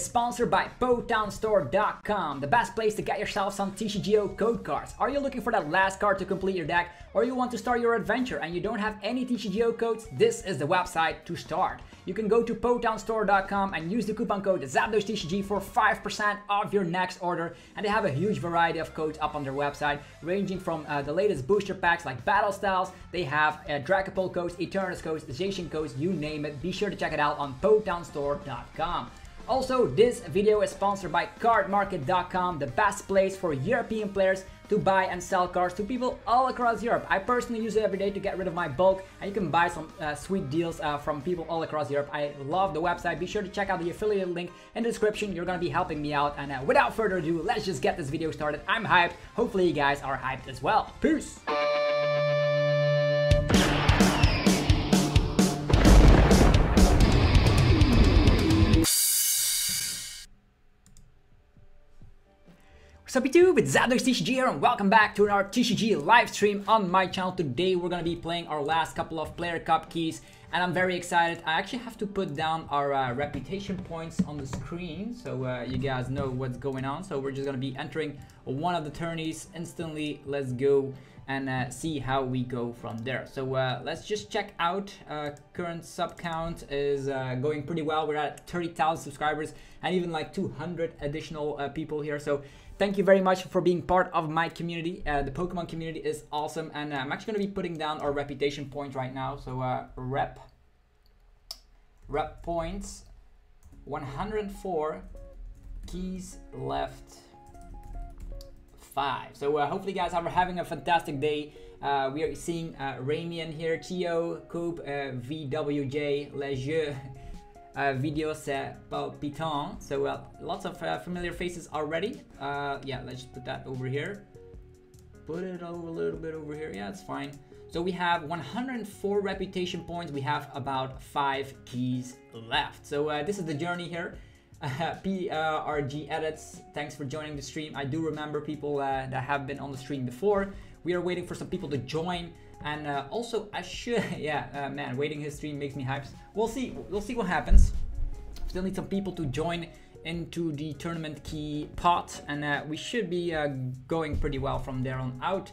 Is sponsored by PotownStore.com, the best place to get yourself some TCGO code cards. Are you looking for that last card to complete your deck, or you want to start your adventure and you don't have any TCGO codes? This is the website to start. You can go to PotownStore.com and use the coupon code ZapdosTCG for 5% off your next order. And they have a huge variety of codes up on their website, ranging from uh, the latest booster packs like Battle Styles. They have uh, Dragapult codes, Eternatus codes, Zacian codes, you name it. Be sure to check it out on PotownStore.com. Also, this video is sponsored by cardmarket.com, the best place for European players to buy and sell cards to people all across Europe. I personally use it every day to get rid of my bulk and you can buy some uh, sweet deals uh, from people all across Europe. I love the website. Be sure to check out the affiliate link in the description. You're gonna be helping me out. And uh, without further ado, let's just get this video started. I'm hyped. Hopefully you guys are hyped as well. Peace! What's up YouTube, it's Zapdos TCG here and welcome back to our TCG live stream on my channel. Today we're gonna be playing our last couple of player cup keys and I'm very excited. I actually have to put down our uh, reputation points on the screen so uh, you guys know what's going on. So we're just gonna be entering one of the tourneys instantly. Let's go and uh, see how we go from there. So uh, let's just check out. Uh, current sub count is uh, going pretty well. We're at 30,000 subscribers and even like 200 additional people here. So thank you very much for being part of my community. Uh, the Pokemon community is awesome, and uh, I'm actually going to be putting down our reputation points right now. So uh, rep, rep points, 104 keys left, five. So uh, hopefully, guys are having a fantastic day. Uh, we are seeing uh, Ramian here, Tio, Coop, uh, VWJ, Lejeune uh, video c'est palpitant. So uh, lots of uh, familiar faces already. Uh, yeah, let's just put that over here. Put it over a little bit over here. Yeah, it's fine. So we have 104 reputation points. We have about five keys left. So uh, this is the journey here. PRG edits. Thanks for joining the stream. I do remember people uh, that have been on the stream before. We are waiting for some people to join. And uh, also, I should, yeah, uh, man, waiting his stream makes me hyped. We'll see, we'll see what happens. Still need some people to join into the tournament key pot, and uh, we should be uh, going pretty well from there on out.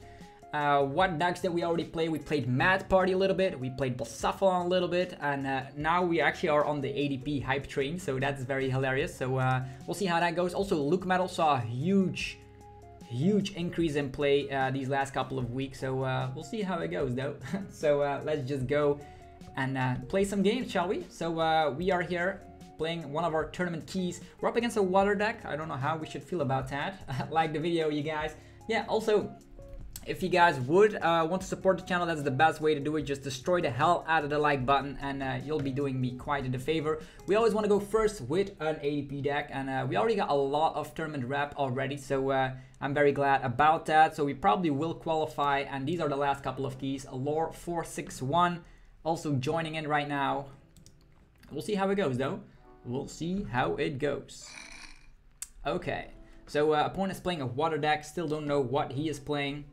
Uh, what decks that we already played? We played Mad Party a little bit, we played Bossafalon a little bit, and uh, now we actually are on the ADP hype train, so that's very hilarious. So we'll see how that goes. Also, Luke Metal saw a huge huge increase in play uh, these last couple of weeks. So uh, we'll see how it goes though. so uh, let's just go and uh, play some games, shall we? So uh, we are here playing one of our tournament keys. We're up against a water deck. I don't know how we should feel about that. like the video, you guys. Yeah, also, if you guys would uh, want to support the channel, that's the best way to do it. Just destroy the hell out of the like button and uh, you'll be doing me quite a favor. We always want to go first with an ADP deck and uh, we already got a lot of tournament rep already. So uh, I'm very glad about that. So we probably will qualify and these are the last couple of keys. Lore 461 also joining in right now. We'll see how it goes though. We'll see how it goes. Okay, so uh, opponent is playing a water deck. Still don't know what he is playing.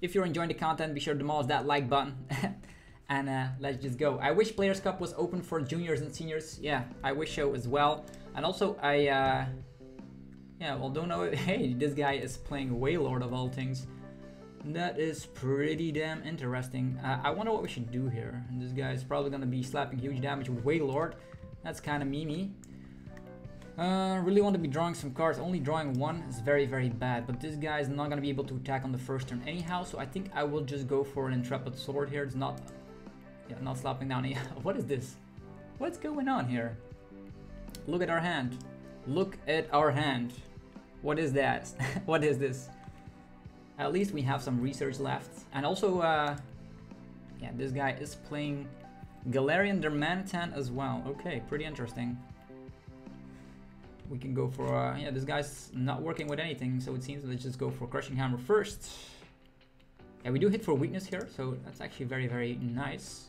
If you're enjoying the content, be sure to demolish that like button. and uh, let's just go. I wish Players Cup was open for juniors and seniors. Yeah, I wish so as well. And also, I, uh, yeah, well, don't know. Hey, this guy is playing Wailord of all things. That is pretty damn interesting. Uh, I wonder what we should do here. And this guy is probably gonna be slapping huge damage with Wailord. That's kind of memey. Uh, really want to be drawing some cards. Only drawing one is very, very bad. But this guy is not going to be able to attack on the first turn anyhow. So I think I will just go for an Intrepid Sword here. It's not... Yeah, not slapping down any... what is this? What's going on here? Look at our hand. Look at our hand. What is that? what is this? At least we have some research left. And also, uh, yeah, this guy is playing Galarian Darmanitan as well. Okay, pretty interesting we can go for, uh, yeah, this guy's not working with anything, so it seems let's just go for Crushing Hammer first. Yeah, we do hit for weakness here, so that's actually very, very nice.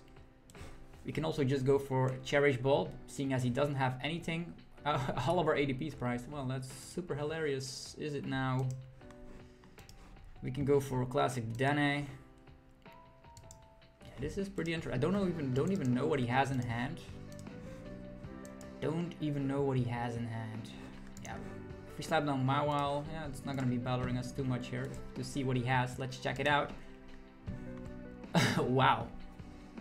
We can also just go for Cherish Ball, seeing as he doesn't have anything. Uh, all of our ADP's priced. Well, that's super hilarious, is it now? We can go for Classic Dene. Yeah, this is pretty interesting. I don't know even don't even know what he has in hand. Don't even know what he has in hand. Yeah, if we slap down Mawile, yeah, it's not gonna be bothering us too much here to see what he has. Let's check it out. wow,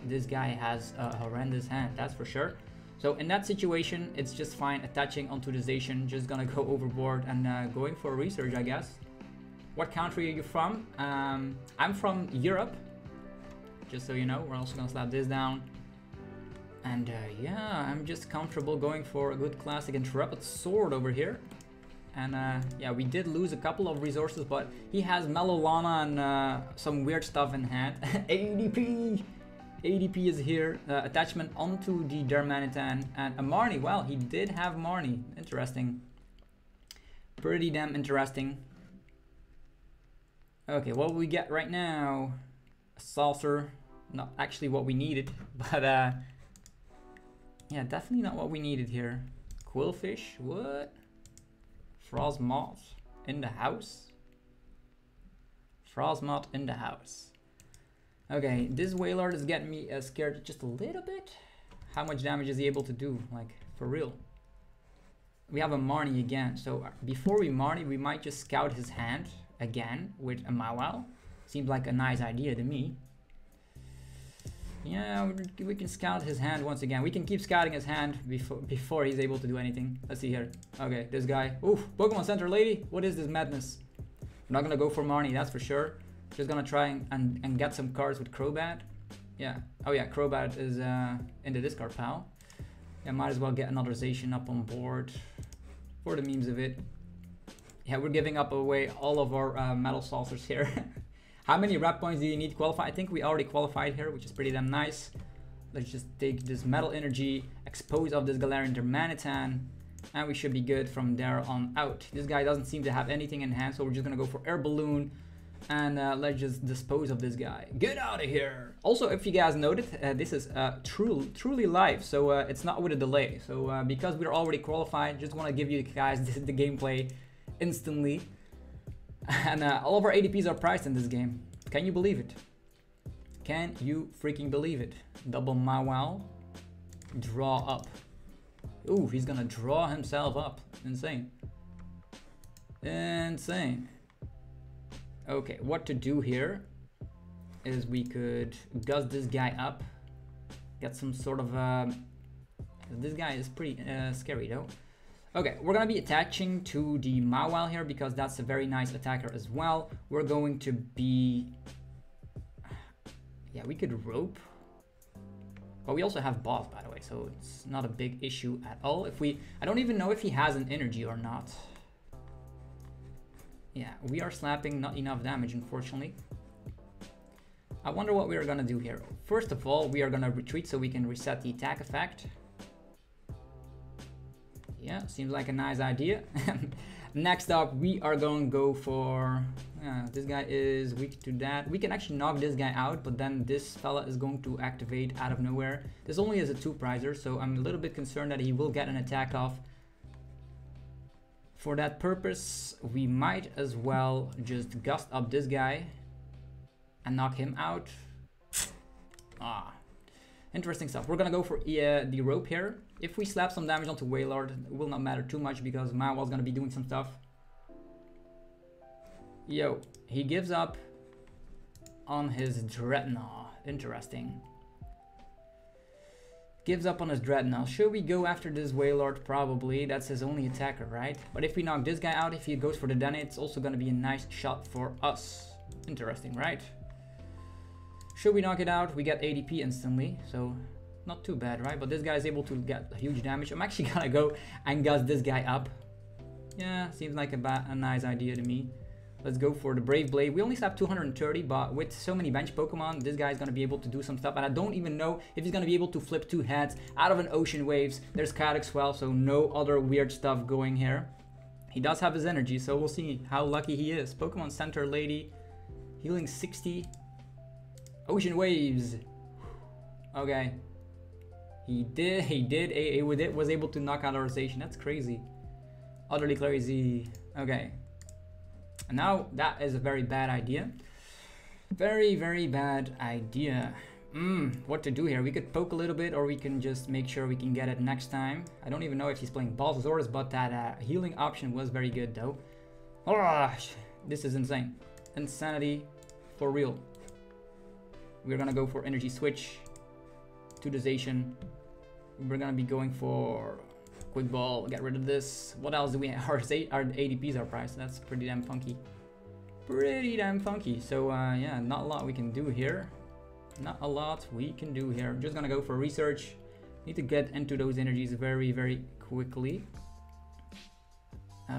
this guy has a horrendous hand, that's for sure. So in that situation, it's just fine attaching onto the Zacian, just gonna go overboard and uh, going for research, I guess. What country are you from? Um, I'm from Europe, just so you know. We're also gonna slap this down. And uh, yeah, I'm just comfortable going for a good classic Intrepid Sword over here. And uh, yeah, we did lose a couple of resources, but he has Melollana and uh, some weird stuff in hand. ADP! ADP is here. Uh, attachment onto the Darmanitan and a Marnie. Well, he did have Marnie. Interesting. Pretty damn interesting. Okay, what we get right now? A saucer. Not actually what we needed, but uh, yeah, definitely not what we needed here. Qwilfish, what? Frosmoth in the house? Frosmoth in the house. Okay, this Wailord is getting me uh, scared just a little bit. How much damage is he able to do? Like, for real. We have a Marnie again, so uh, before we Marnie, we might just scout his hand again with a Mawile. Seems like a nice idea to me. Yeah, we can scout his hand once again. We can keep scouting his hand before before he's able to do anything. Let's see here. Okay, this guy. Oof, Pokemon Center lady. What is this madness? I'm not gonna go for Marnie, that's for sure. Just gonna try and, and, and get some cards with Crobat. Yeah. Oh yeah, Crobat is uh, in the discard pile. Yeah, might as well get another Zacian up on board for the memes of it. Yeah, we're giving up away all of our uh, metal saucers here. How many rep points do you need to qualify? I think we already qualified here, which is pretty damn nice. Let's just take this metal energy, expose of this Galarian Darmanitan, and we should be good from there on out. This guy doesn't seem to have anything in hand, so we're just gonna go for Air Balloon, and uh, let's just dispose of this guy. Get out of here! Also, if you guys noted, uh, this is uh, truly, truly live, so uh, it's not with a delay. So uh, because we're already qualified, just want to give you guys the, the gameplay instantly. And uh, all of our ADPs are priced in this game. Can you believe it? Can you freaking believe it? Double Mawile. Draw up. Ooh, he's gonna draw himself up. Insane. Insane. Okay, what to do here is we could gust this guy up. Get some sort of... Um, this guy is pretty uh, scary though. Okay, we're gonna be attaching to the Mawile here because that's a very nice attacker as well. We're going to be... Yeah, we could rope. But we also have boss, by the way, so it's not a big issue at all. If we... I don't even know if he has an energy or not. Yeah, we are slapping not enough damage, unfortunately. I wonder what we are gonna do here. First of all, we are gonna retreat so we can reset the attack effect. Yeah, seems like a nice idea. Next up, we are going to go for... Uh, this guy is weak to that. We can actually knock this guy out, but then this fella is going to activate out of nowhere. This only is a two-prizer, so I'm a little bit concerned that he will get an attack off. For that purpose, we might as well just gust up this guy and knock him out. Ah, interesting stuff. We're gonna go for uh, the rope here. If we slap some damage onto Wailord, it will not matter too much because Mawile's gonna be doing some stuff. Yo, he gives up on his Drednaw. Interesting. Gives up on his Drednaw. Should we go after this Wailord? Probably. That's his only attacker, right? But if we knock this guy out, if he goes for the Dene, it's also gonna be a nice shot for us. Interesting, right? Should we knock it out, we get ADP instantly, so not too bad, right? But this guy is able to get huge damage. I'm actually gonna go and gust this guy up. Yeah, seems like a, a nice idea to me. Let's go for the Brave Blade. We only have 230, but with so many bench Pokemon, this guy is going to be able to do some stuff. And I don't even know if he's going to be able to flip two heads out of an Ocean Waves. There's Chaotic Swell, so no other weird stuff going here. He does have his energy, so we'll see how lucky he is. Pokemon Center Lady, healing 60. Ocean Waves. Okay, he did, he did, he was able to knock out our Zacian. That's crazy. Utterly crazy. Okay. And now that is a very bad idea. Very, very bad idea. Hmm, what to do here? We could poke a little bit or we can just make sure we can get it next time. I don't even know if he's playing Balsasaurus, but that uh, healing option was very good though. Oh, this is insane. Insanity for real. We're gonna go for energy switch Zacian. We're gonna be going for quick ball, get rid of this. What else do we have? Our, our ADPs are priced. That's pretty damn funky. Pretty damn funky. So uh, yeah, not a lot we can do here. Not a lot we can do here. I'm just gonna go for research. Need to get into those energies very, very quickly.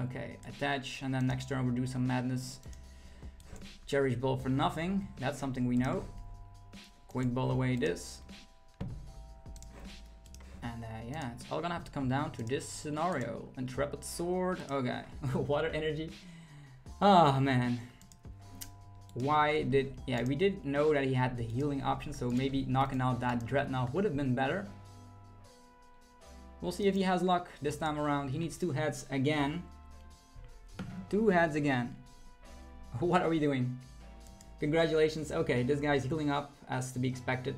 Okay, attach, and then next turn we'll do some madness. Cherish ball for nothing. That's something we know. Quick ball away this. And uh, yeah, it's all gonna have to come down to this scenario. Intrepid sword. Okay, water energy. Oh man. Why did... Yeah, we did know that he had the healing option, so maybe knocking out that Drednaw would have been better. We'll see if he has luck this time around. He needs two heads again. Two heads again. What are we doing? Congratulations. Okay, this guy's healing up as to be expected.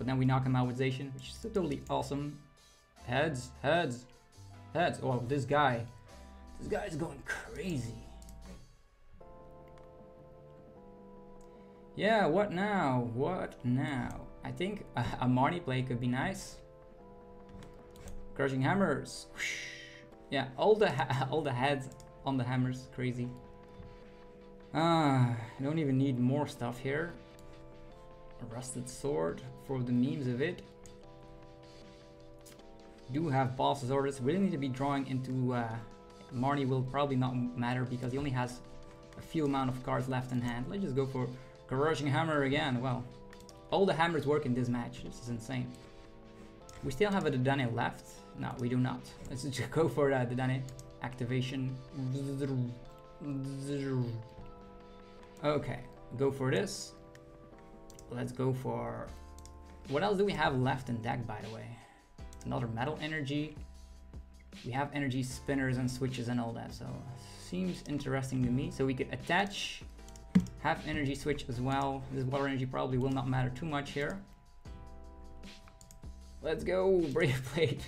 But then we knock him out with Zacian, which is totally awesome. Heads, heads, heads. Oh, this guy. This guy is going crazy. Yeah, what now? What now? I think a, a Marnie play could be nice. Crushing hammers. Yeah, all the all the heads on the hammers, crazy. Ah, I don't even need more stuff here. A rusted sword for the memes of it. Do have boss's orders. Really need to be drawing into uh, Marnie will probably not matter because he only has a few amount of cards left in hand. Let's just go for Crushing Hammer again. Well, all the hammers work in this match. This is insane. We still have a Dedenne left. No, we do not. Let's just go for uh, Dedenne activation. Okay, go for this. Let's go for... What else do we have left in deck, by the way? Another metal energy. We have energy spinners and switches and all that, so seems interesting to me. So we could attach, have energy switch as well. This water energy probably will not matter too much here. Let's go, Brave Blade.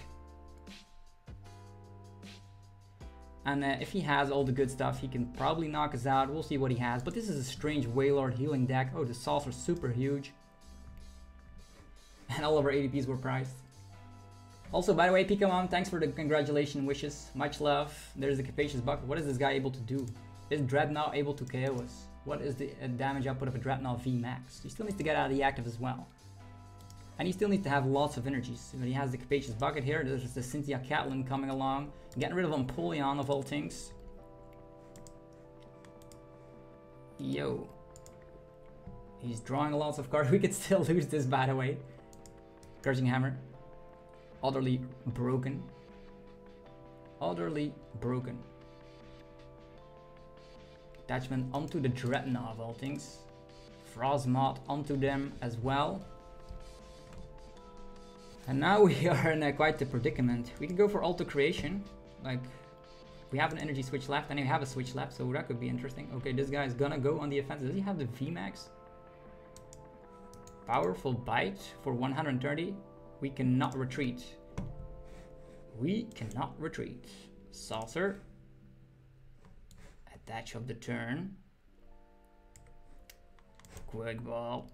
And uh, if he has all the good stuff, he can probably knock us out. We'll see what he has. But this is a strange Wailord healing deck. Oh, the salts are super huge. And all of our ADPs were priced. Also, by the way, Pikaman, thanks for the congratulation wishes. Much love. There's the Capacious Bucket. What is this guy able to do? Is Drednaw able to KO us? What is the uh, damage output of a Drednaw V max? He still needs to get out of the active as well. And he still needs to have lots of energies. When he has the Capacious Bucket here, there's the Cynthia Caitlin coming along. Getting rid of Empoleon of all things. Yo. He's drawing lots of cards. We could still lose this, by the way. Crushing Hammer. Utterly broken. Utterly broken. Attachment onto the Drednaw of all things. Frosmoth onto them as well. And now we are in a quite a predicament. We can go for altered creation. Like, we have an energy switch left and we have a switch left, so that could be interesting. Okay, this guy is gonna go on the offensive. Does he have the VMAX? Powerful bite for 130. We cannot retreat. We cannot retreat. Saucer. Attach of the turn. Quick ball.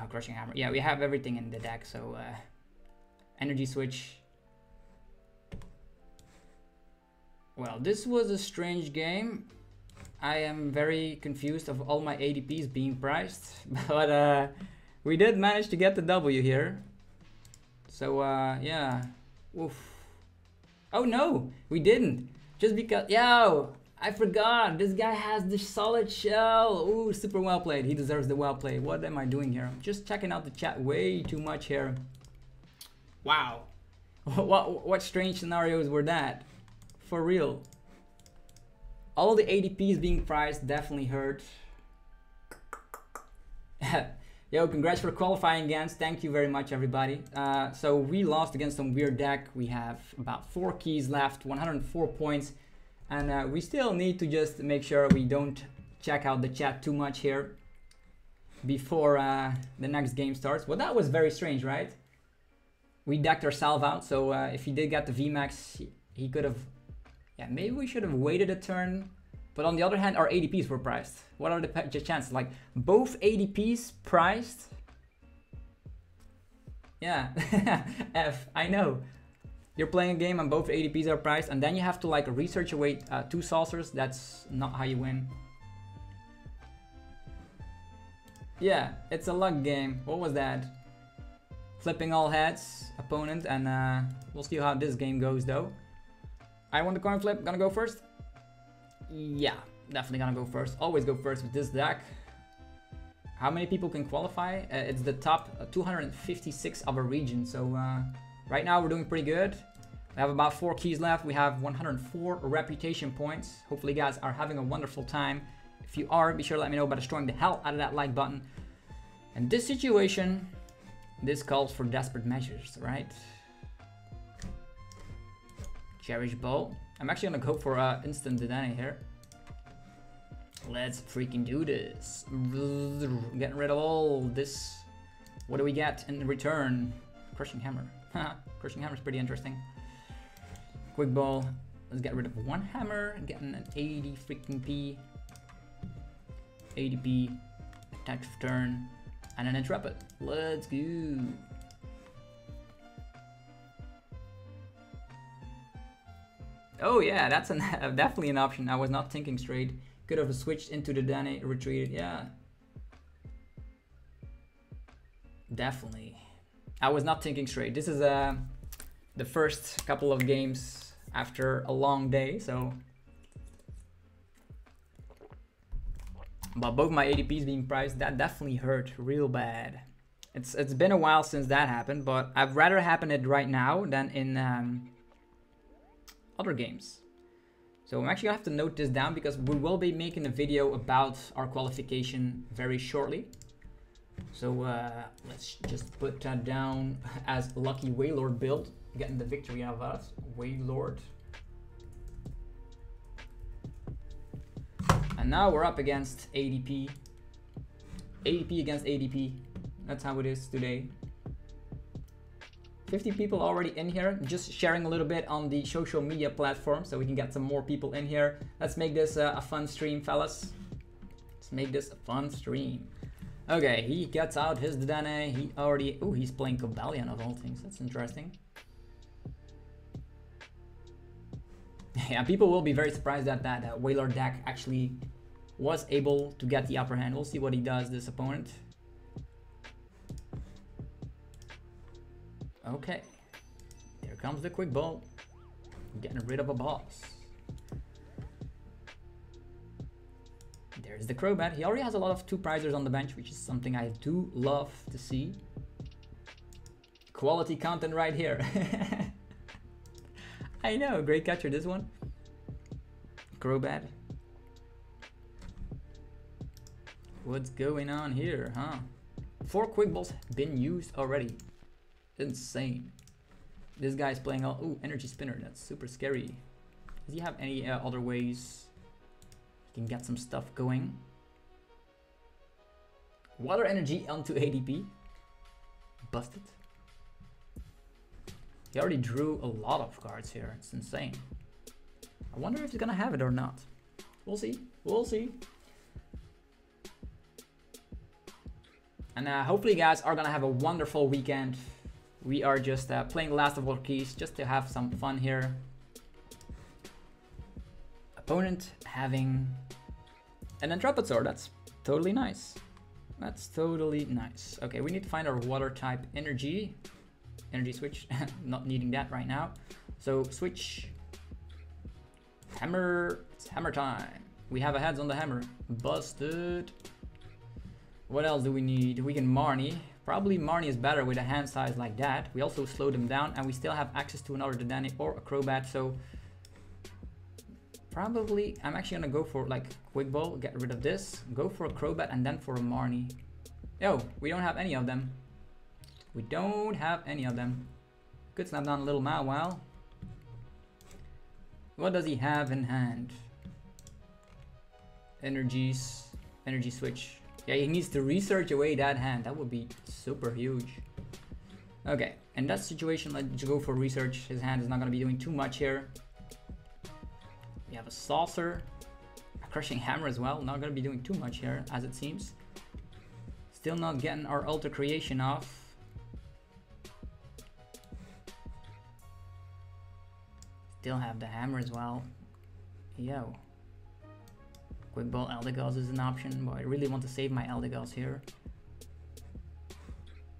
Oh, crushing hammer. Yeah, we have everything in the deck, so uh, energy switch. Well, this was a strange game. I am very confused of all my ADPs being priced, but uh, we did manage to get the W here. So uh, yeah, oof. Oh no, we didn't. Just because, yo, I forgot. This guy has the solid shell. Ooh, super well played. He deserves the well played. What am I doing here? I'm just checking out the chat way too much here. Wow. what, what strange scenarios were that? For real. All the ADPs being priced definitely hurt. Yo, congrats for qualifying against. Thank you very much, everybody. Uh, so we lost against some weird deck. We have about four keys left, 104 points. And uh, we still need to just make sure we don't check out the chat too much here. before uh, the next game starts. Well, that was very strange, right? We decked ourselves out, so uh, if he did get the VMAX, he, he could have... Yeah, maybe we should have waited a turn. But on the other hand, our ADPs were priced. What are the chances? Like, both ADPs priced? Yeah, F, I know. You're playing a game and both ADPs are priced, and then you have to like research your way uh, two saucers. That's not how you win. Yeah, it's a luck game. What was that? Flipping all heads, opponent, and uh, we'll see how this game goes though. I want the coin flip, gonna go first? Yeah, definitely gonna go first. Always go first with this deck. How many people can qualify? Uh, it's the top uh, 256 of a region, so uh, right now we're doing pretty good. We have about four keys left. We have 104 reputation points. Hopefully you guys are having a wonderful time. If you are, be sure to let me know by destroying the hell out of that like button. And this situation, this calls for desperate measures, right? Cherish Ball. I'm actually gonna go for uh, instant Dedenne here. Let's freaking do this. Getting rid of all this. What do we get in return? Crushing Hammer. Crushing Hammer is pretty interesting. Quick Ball. Let's get rid of one hammer. Getting an 80 freaking P. 80 P. Attack turn. And an Intrepid. Let's go. Oh yeah, that's an, definitely an option. I was not thinking straight. Could have switched into the Dane, retreated, yeah. Definitely. I was not thinking straight. This is uh, the first couple of games after a long day, so... But both my ADPs being priced, that definitely hurt real bad. It's It's been a while since that happened, but I'd rather happen it right now than in um, other games. So I'm actually gonna have to note this down because we will be making a video about our qualification very shortly. So uh, let's just put that down as Lucky Wailord build, getting the victory out of us. Wailord. And now we're up against ADP. ADP against ADP. That's how it is today. 50 people already in here, just sharing a little bit on the social media platform so we can get some more people in here. Let's make this uh, a fun stream, fellas. Let's make this a fun stream. Okay, he gets out his Dane. He already... Oh, he's playing Cobalion of all things. That's interesting. yeah, people will be very surprised that that Wailord deck actually was able to get the upper hand. We'll see what he does, this opponent. Okay. Here comes the quick ball. Getting rid of a boss. There's the Crobat. He already has a lot of two prizers on the bench, which is something I do love to see. Quality content right here. I know, great catcher this one. Crobat. What's going on here, huh? Four quick balls been used already. Insane. This guy's playing all... Ooh, energy spinner. That's super scary. Does he have any uh, other ways he can get some stuff going? Water energy onto ADP. Busted. He already drew a lot of cards here. It's insane. I wonder if he's gonna have it or not. We'll see. We'll see. And uh, hopefully you guys are gonna have a wonderful weekend we are just uh, playing Last of War Keys just to have some fun here. Opponent having an Sword, that's totally nice. That's totally nice. Okay, we need to find our water type energy. Energy switch, not needing that right now. So switch, hammer, it's hammer time. We have a heads on the hammer, busted. What else do we need? We can Marnie. Probably Marnie is better with a hand size like that. We also slowed him down and we still have access to another Dedenne or a Crobat. So probably I'm actually gonna go for like Quick Ball, get rid of this, go for a Crobat and then for a Marnie. Yo, we don't have any of them. We don't have any of them. Could snap down a little Mawile. What does he have in hand? Energies, energy switch. Yeah, he needs to research away that hand. That would be super huge. Okay, in that situation, let's go for research. His hand is not going to be doing too much here. We have a saucer, a crushing hammer as well. Not going to be doing too much here, as it seems. Still not getting our altered creation off. Still have the hammer as well. Yo. Quick ball Eldegoss is an option, but I really want to save my Eldegoss here.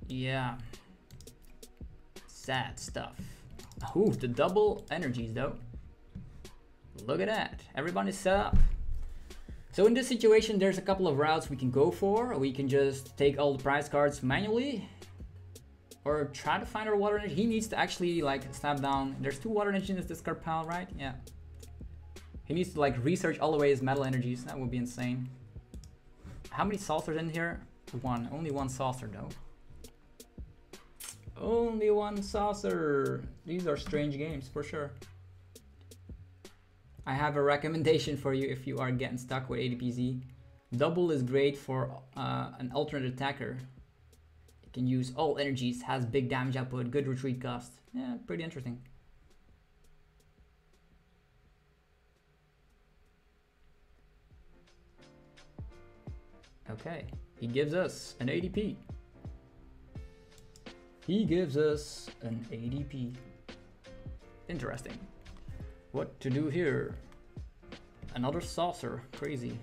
Yeah. Sad stuff. Ooh, the double energies though. Look at that. Everybody's set up. So in this situation, there's a couple of routes we can go for. We can just take all the prize cards manually or try to find our water energy. He needs to actually like snap down. There's two water energies in this discard pile, right? Yeah. He needs to like research all the his metal energies. That would be insane. How many saucers in here? One. Only one saucer though. Only one saucer. These are strange games for sure. I have a recommendation for you if you are getting stuck with ADPZ. Double is great for uh, an alternate attacker. It can use all energies, has big damage output, good retreat cost. Yeah, pretty interesting. Okay, he gives us an ADP. He gives us an ADP. Interesting. What to do here? Another saucer. Crazy.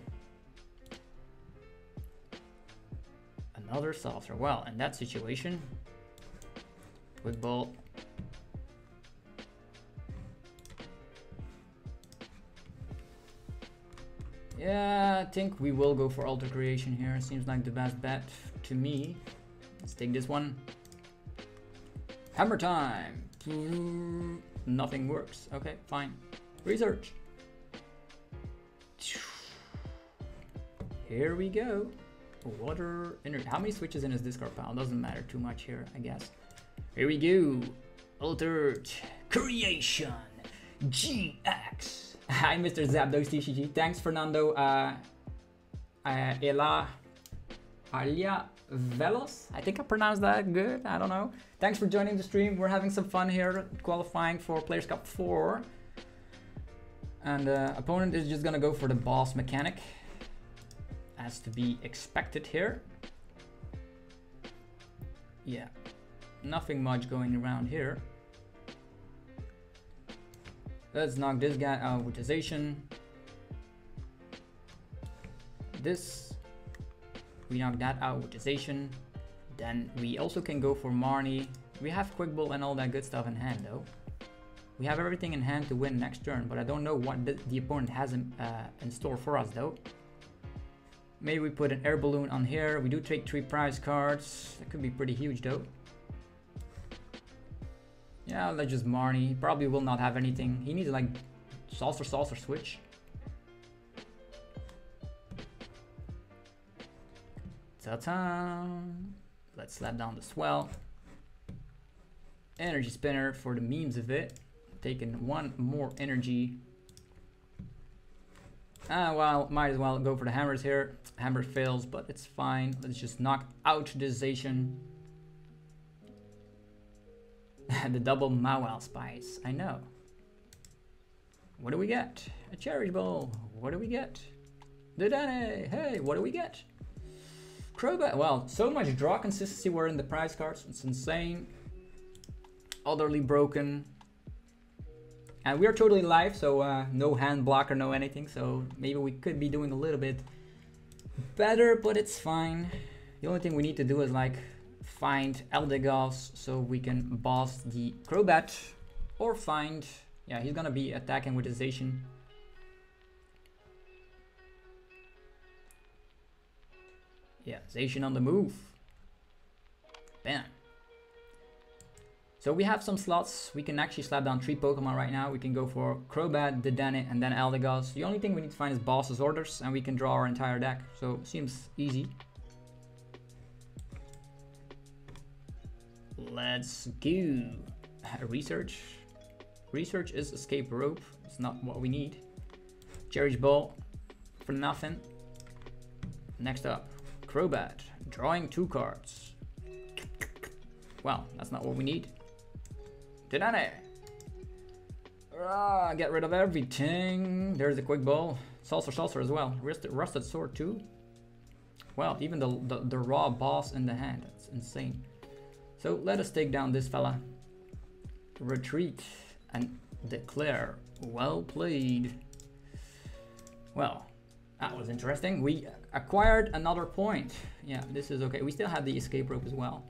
Another saucer. Well, in that situation, quick ball. Yeah, I think we will go for altered creation here. Seems like the best bet to me. Let's take this one. Hammer time. Nothing works. Okay, fine. Research. Here we go. Water energy. How many switches in his discard pile? Doesn't matter too much here, I guess. Here we go. Altered creation. GX. Hi, Mr. Zapdos TCG. Thanks, Fernando. Uh, uh, Ela. Alia Velos. I think I pronounced that good. I don't know. Thanks for joining the stream. We're having some fun here qualifying for Players Cup 4. And uh, opponent is just gonna go for the boss mechanic. As to be expected here. Yeah, nothing much going around here. Let's knock this guy out with Zacian. This, we knock that out with Zacian. Then we also can go for Marnie. We have Quick Ball and all that good stuff in hand though. We have everything in hand to win next turn, but I don't know what the, the opponent has in, uh, in store for us though. Maybe we put an air balloon on here. We do take three prize cards. That could be pretty huge though. Yeah, let's just Marnie. Probably will not have anything. He needs like saucer saucer switch. Ta-ta! Let's slap down the swell. Energy spinner for the memes of it. Taking one more energy. Ah, well, might as well go for the hammers here. Hammer fails, but it's fine. Let's just knock out this Zacian. the double Mawile Spice, I know. What do we get? A cherry bowl. What do we get? The Dedenne. Hey, what do we get? Crobat. Well, so much draw consistency were in the prize cards. It's insane. Utterly broken. And we're totally live, so uh, no hand blocker, no anything. So maybe we could be doing a little bit better, but it's fine. The only thing we need to do is like find Eldegoss so we can boss the Crobat or find, yeah, he's gonna be attacking with his Zacian. Yeah, Zacian on the move. Bam. So we have some slots. We can actually slap down three Pokemon right now. We can go for Crobat, Dedenne, and then Eldegoss. The only thing we need to find is boss's orders, and we can draw our entire deck. So seems easy. Let's go. Research. Research is escape rope. It's not what we need. Cherish Ball for nothing. Next up, Crobat. Drawing two cards. Well, that's not what we need. Dedenne. Ah, get rid of everything. There's a quick ball. Salsa Salsa as well. Rusted, rusted sword too. Well, even the, the, the raw boss in the hand. That's insane. So let us take down this fella. Retreat and declare. Well played. Well, that was interesting. We acquired another point. Yeah, this is okay. We still had the escape rope as well.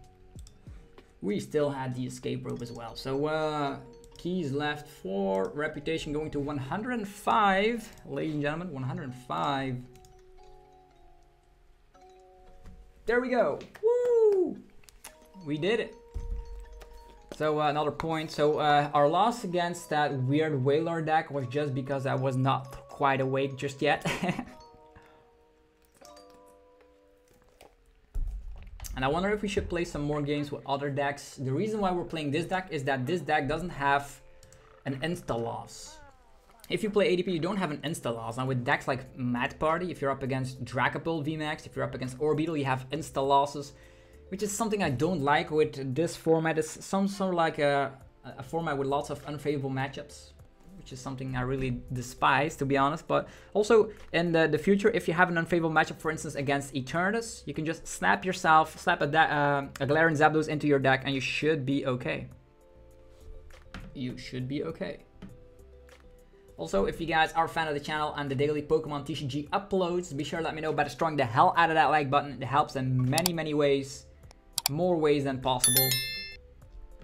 We still had the escape rope as well. So, uh, keys left for reputation going to 105. Ladies and gentlemen, 105. There we go. Woo! We did it. So uh, another point. So uh, our loss against that weird Whaler deck was just because I was not quite awake just yet. and I wonder if we should play some more games with other decks. The reason why we're playing this deck is that this deck doesn't have an insta loss. If you play ADP, you don't have an insta loss. Now with decks like Mad Party, if you're up against Dragapult VMAX, if you're up against Orbital, you have insta losses which is something I don't like with this format. It's some sort of like a, a format with lots of unfavorable matchups, which is something I really despise, to be honest. But also in the, the future, if you have an unfavorable matchup, for instance, against Eternatus, you can just snap yourself, slap a, uh, a Galarian Zapdos into your deck, and you should be okay. You should be okay. Also, if you guys are a fan of the channel and the daily Pokemon TCG uploads, be sure to let me know by destroying the hell out of that like button. It helps in many, many ways more ways than possible.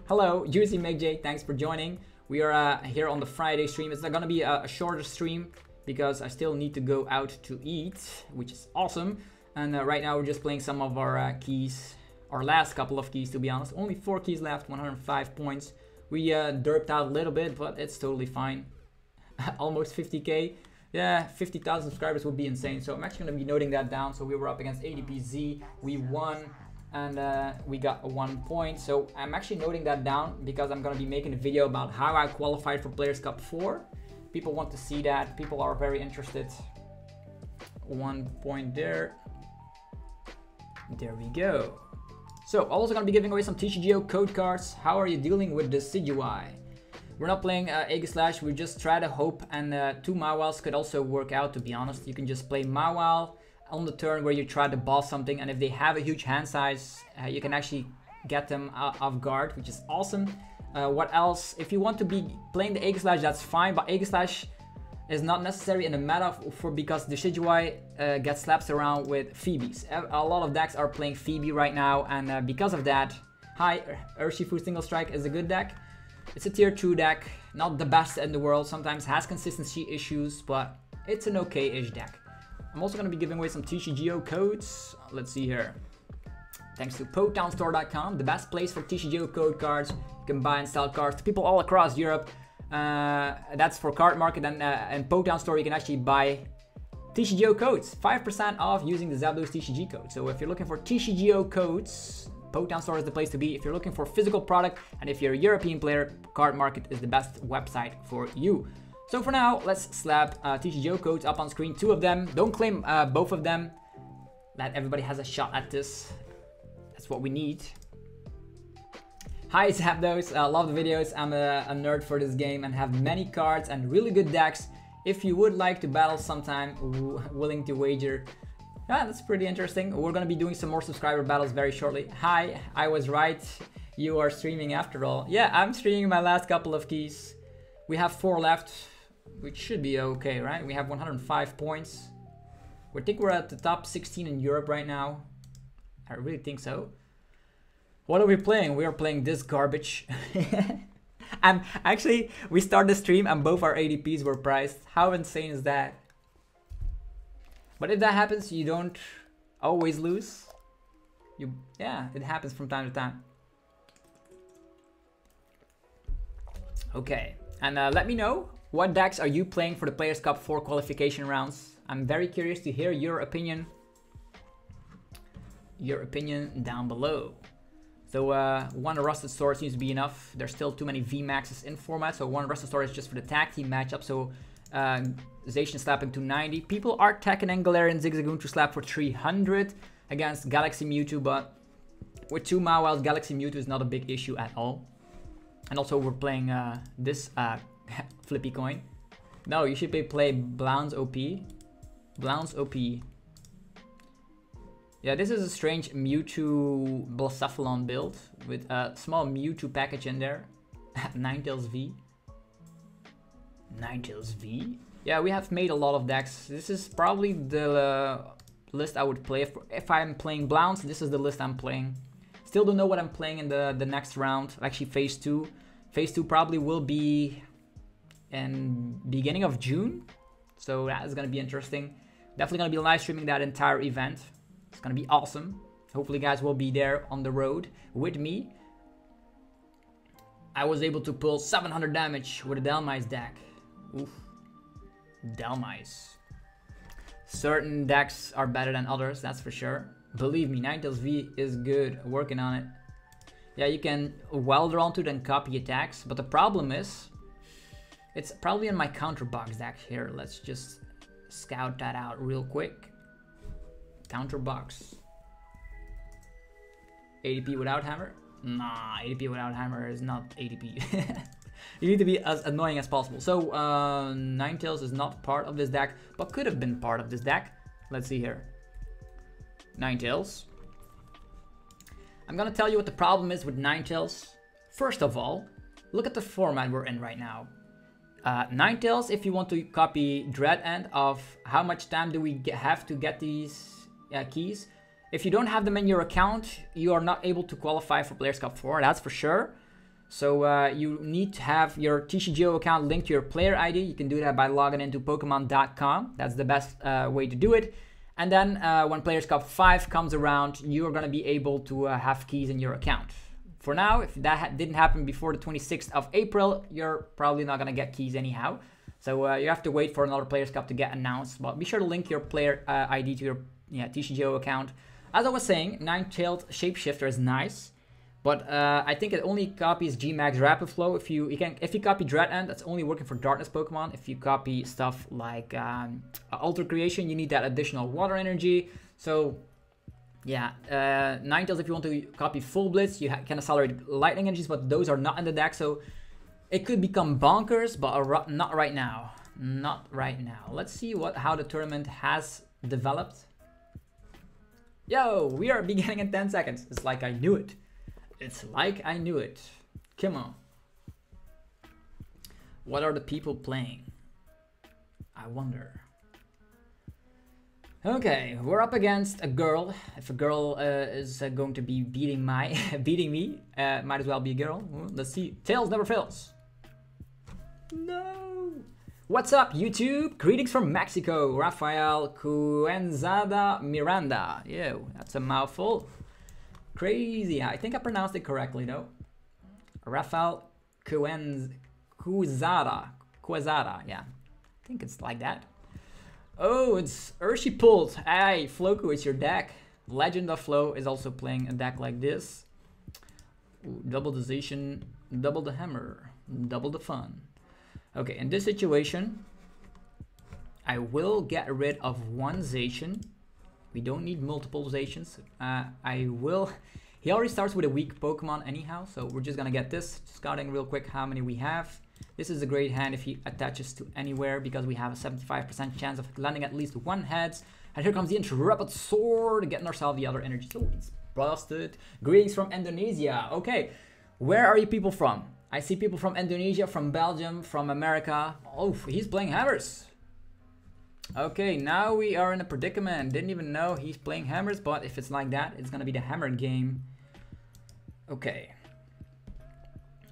Hello, Juicy McJ, thanks for joining. We are uh, here on the Friday stream. It's not gonna be a, a, shorter stream because I still need to go out to eat, which is awesome. And uh, right now we're just playing some of our uh, keys, our last couple of keys to be honest. Only four keys left, 105 points. We uh, derped out a little bit, but it's totally fine. Almost 50k. Yeah, 50,000 subscribers would be insane. So I'm actually gonna be noting that down. So we were up against ADPZ. We won and uh, we got one point. So I'm actually noting that down because I'm gonna be making a video about how I qualified for Players Cup 4. People want to see that. People are very interested. One point there. There we go. So also gonna be giving away some TCGO code cards. How are you dealing with the Decidueye? We're not playing uh, Aegislash, we just try to hope and uh, two Mawows could also work out to be honest. You can just play Mawile on the turn where you try to boss something and if they have a huge hand size uh, you can actually get them off guard which is awesome uh, what else if you want to be playing the Aegislash that's fine but Aegislash is not necessary in the meta for because the Decidueye uh, gets slapped around with Phoebes. A lot of decks are playing Phoebe right now and uh, because of that Hi, Urshifu Single Strike is a good deck. It's a tier 2 deck, not the best in the world, sometimes has consistency issues, but it's an okay-ish deck. I'm also going to be giving away some TCGO codes. Let's see here. Thanks to PoTownStore.com, the best place for TCGO code cards. You can buy and sell cards to people all across Europe. Uh, that's for card market and, uh, and you can actually buy TCGO codes. 5% off using the Zapdos TCG code. So if you're looking for TCGO codes, PoTown Store is the place to be. If you're looking for physical product and if you're a European player, Card Market is the best website for you. So for now, let's slap uh, codes up on screen, two of them. Don't claim uh, both of them. Let everybody has a shot at this. That's what we need. Hi, Zapdos. I uh, love the videos. I'm a, a, nerd for this game and have many cards and really good decks. If you would like to battle sometime, willing to wager. Yeah, that's pretty interesting. We're gonna be doing some more subscriber battles very shortly. Hi, I was right. You are streaming after all. Yeah, I'm streaming my last couple of keys. We have four left which should be okay, right? We have 105 points. We think we're at the top 16 in Europe right now. I really think so. What are we playing? We are playing this garbage. and actually, we start the stream and both our ADPs were priced. How insane is that? But if that happens, you don't always lose. You, yeah, it happens from time to time. Okay, and uh, let me know what decks are you playing for the Players Cup 4 qualification rounds? I'm very curious to hear your opinion. Your opinion down below. So uh, one Rusted Sword seems to be enough. There's still too many VMAXs in format, so one Rusted Sword is just for the tag team matchup. So uh, Zacian slapping to 90. People are taking Galarian Zigzagoon to slap for 300. against Galaxy Mewtwo, but with two Mawiles, Galaxy Mewtwo is not a big issue at all. And also we're playing uh, this uh, flippy coin. No, you should play Blounce OP. Blounce OP. Yeah, this is a strange Mewtwo Blacephalon build with a small Mewtwo package in there. Ninetales V. Ninetales V? Yeah, we have made a lot of decks. This is probably the uh, list I would play. If, if I'm playing Blounce, this is the list I'm playing. Still don't know what I'm playing in the, the next round. Actually, Phase 2. Phase 2 probably will be in beginning of June. So that is going to be interesting. Definitely going to be live streaming that entire event. It's going to be awesome. Hopefully guys will be there on the road with me. I was able to pull 700 damage with a Dhelmise deck. Oof. Dhelmise. Certain decks are better than others, that's for sure. Believe me, Ninetales V is good, working on it. Yeah, you can well draw to then copy attacks, but the problem is, it's probably in my counter box deck here. Let's just scout that out real quick. Counter box. ADP without hammer? Nah, ADP without hammer is not ADP. you need to be as annoying as possible. So, uh, Ninetales is not part of this deck, but could have been part of this deck. Let's see here. Ninetales. I'm gonna tell you what the problem is with Ninetales. First of all, look at the format we're in right now. Uh, Ninetales, if you want to copy Dread End of how much time do we get, have to get these uh, keys, if you don't have them in your account, you are not able to qualify for Players Cup 4, that's for sure. So uh, you need to have your TCGO account linked to your player ID. You can do that by logging into Pokemon.com. That's the best uh, way to do it. And then uh, when Players Cup 5 comes around, you're going to be able to uh, have keys in your account. For now, if that ha didn't happen before the 26th of April, you're probably not going to get keys anyhow. So uh, you have to wait for another Players Cup to get announced. But be sure to link your player uh, ID to your yeah, TCGO account. As I was saying, Nine-Tailed Shapeshifter is nice. But uh, I think it only copies Gmax Rapid Flow. If you, you can if you copy Dread End, that's only working for Darkness Pokemon. If you copy stuff like um, Altered Creation, you need that additional water energy. So yeah, uh, Ninetales, if you want to copy Full Blitz, you can accelerate Lightning Energies, but those are not in the deck. So it could become bonkers, but not right now. Not right now. Let's see what how the tournament has developed. Yo, we are beginning in 10 seconds. It's like I knew it. It's like I knew it. Come on. What are the people playing? I wonder. Okay, we're up against a girl. If a girl uh, is uh, going to be beating my beating me, uh, might as well be a girl. Let's see. Tails never fails. No. What's up, YouTube? Greetings from Mexico. Rafael Cuenzada Miranda. Yeah, that's a mouthful. Crazy. I think I pronounced it correctly, though. Rafael Cuenz Cuezada. Cuezada, yeah. I think it's like that. Oh, it's Urshipult. Hey, Floku, it's your deck. Legend of Flow is also playing a deck like this. Ooh, double the double the hammer, double the fun. Okay, in this situation, I will get rid of one Zacian. We don't need multiple Zacians. Uh, I will... He already starts with a weak Pokemon anyhow, so we're just gonna get this. Scouting real quick how many we have. This is a great hand if he attaches to anywhere because we have a 75% chance of landing at least one heads. And here comes the Intrepid Sword, getting ourselves the other energy. So it's busted. Greetings from Indonesia. Okay, where are you people from? I see people from Indonesia, from Belgium, from America. Oh, he's playing hammers. Okay, now we are in a predicament. Didn't even know he's playing hammers, but if it's like that, it's gonna be the hammer game. Okay.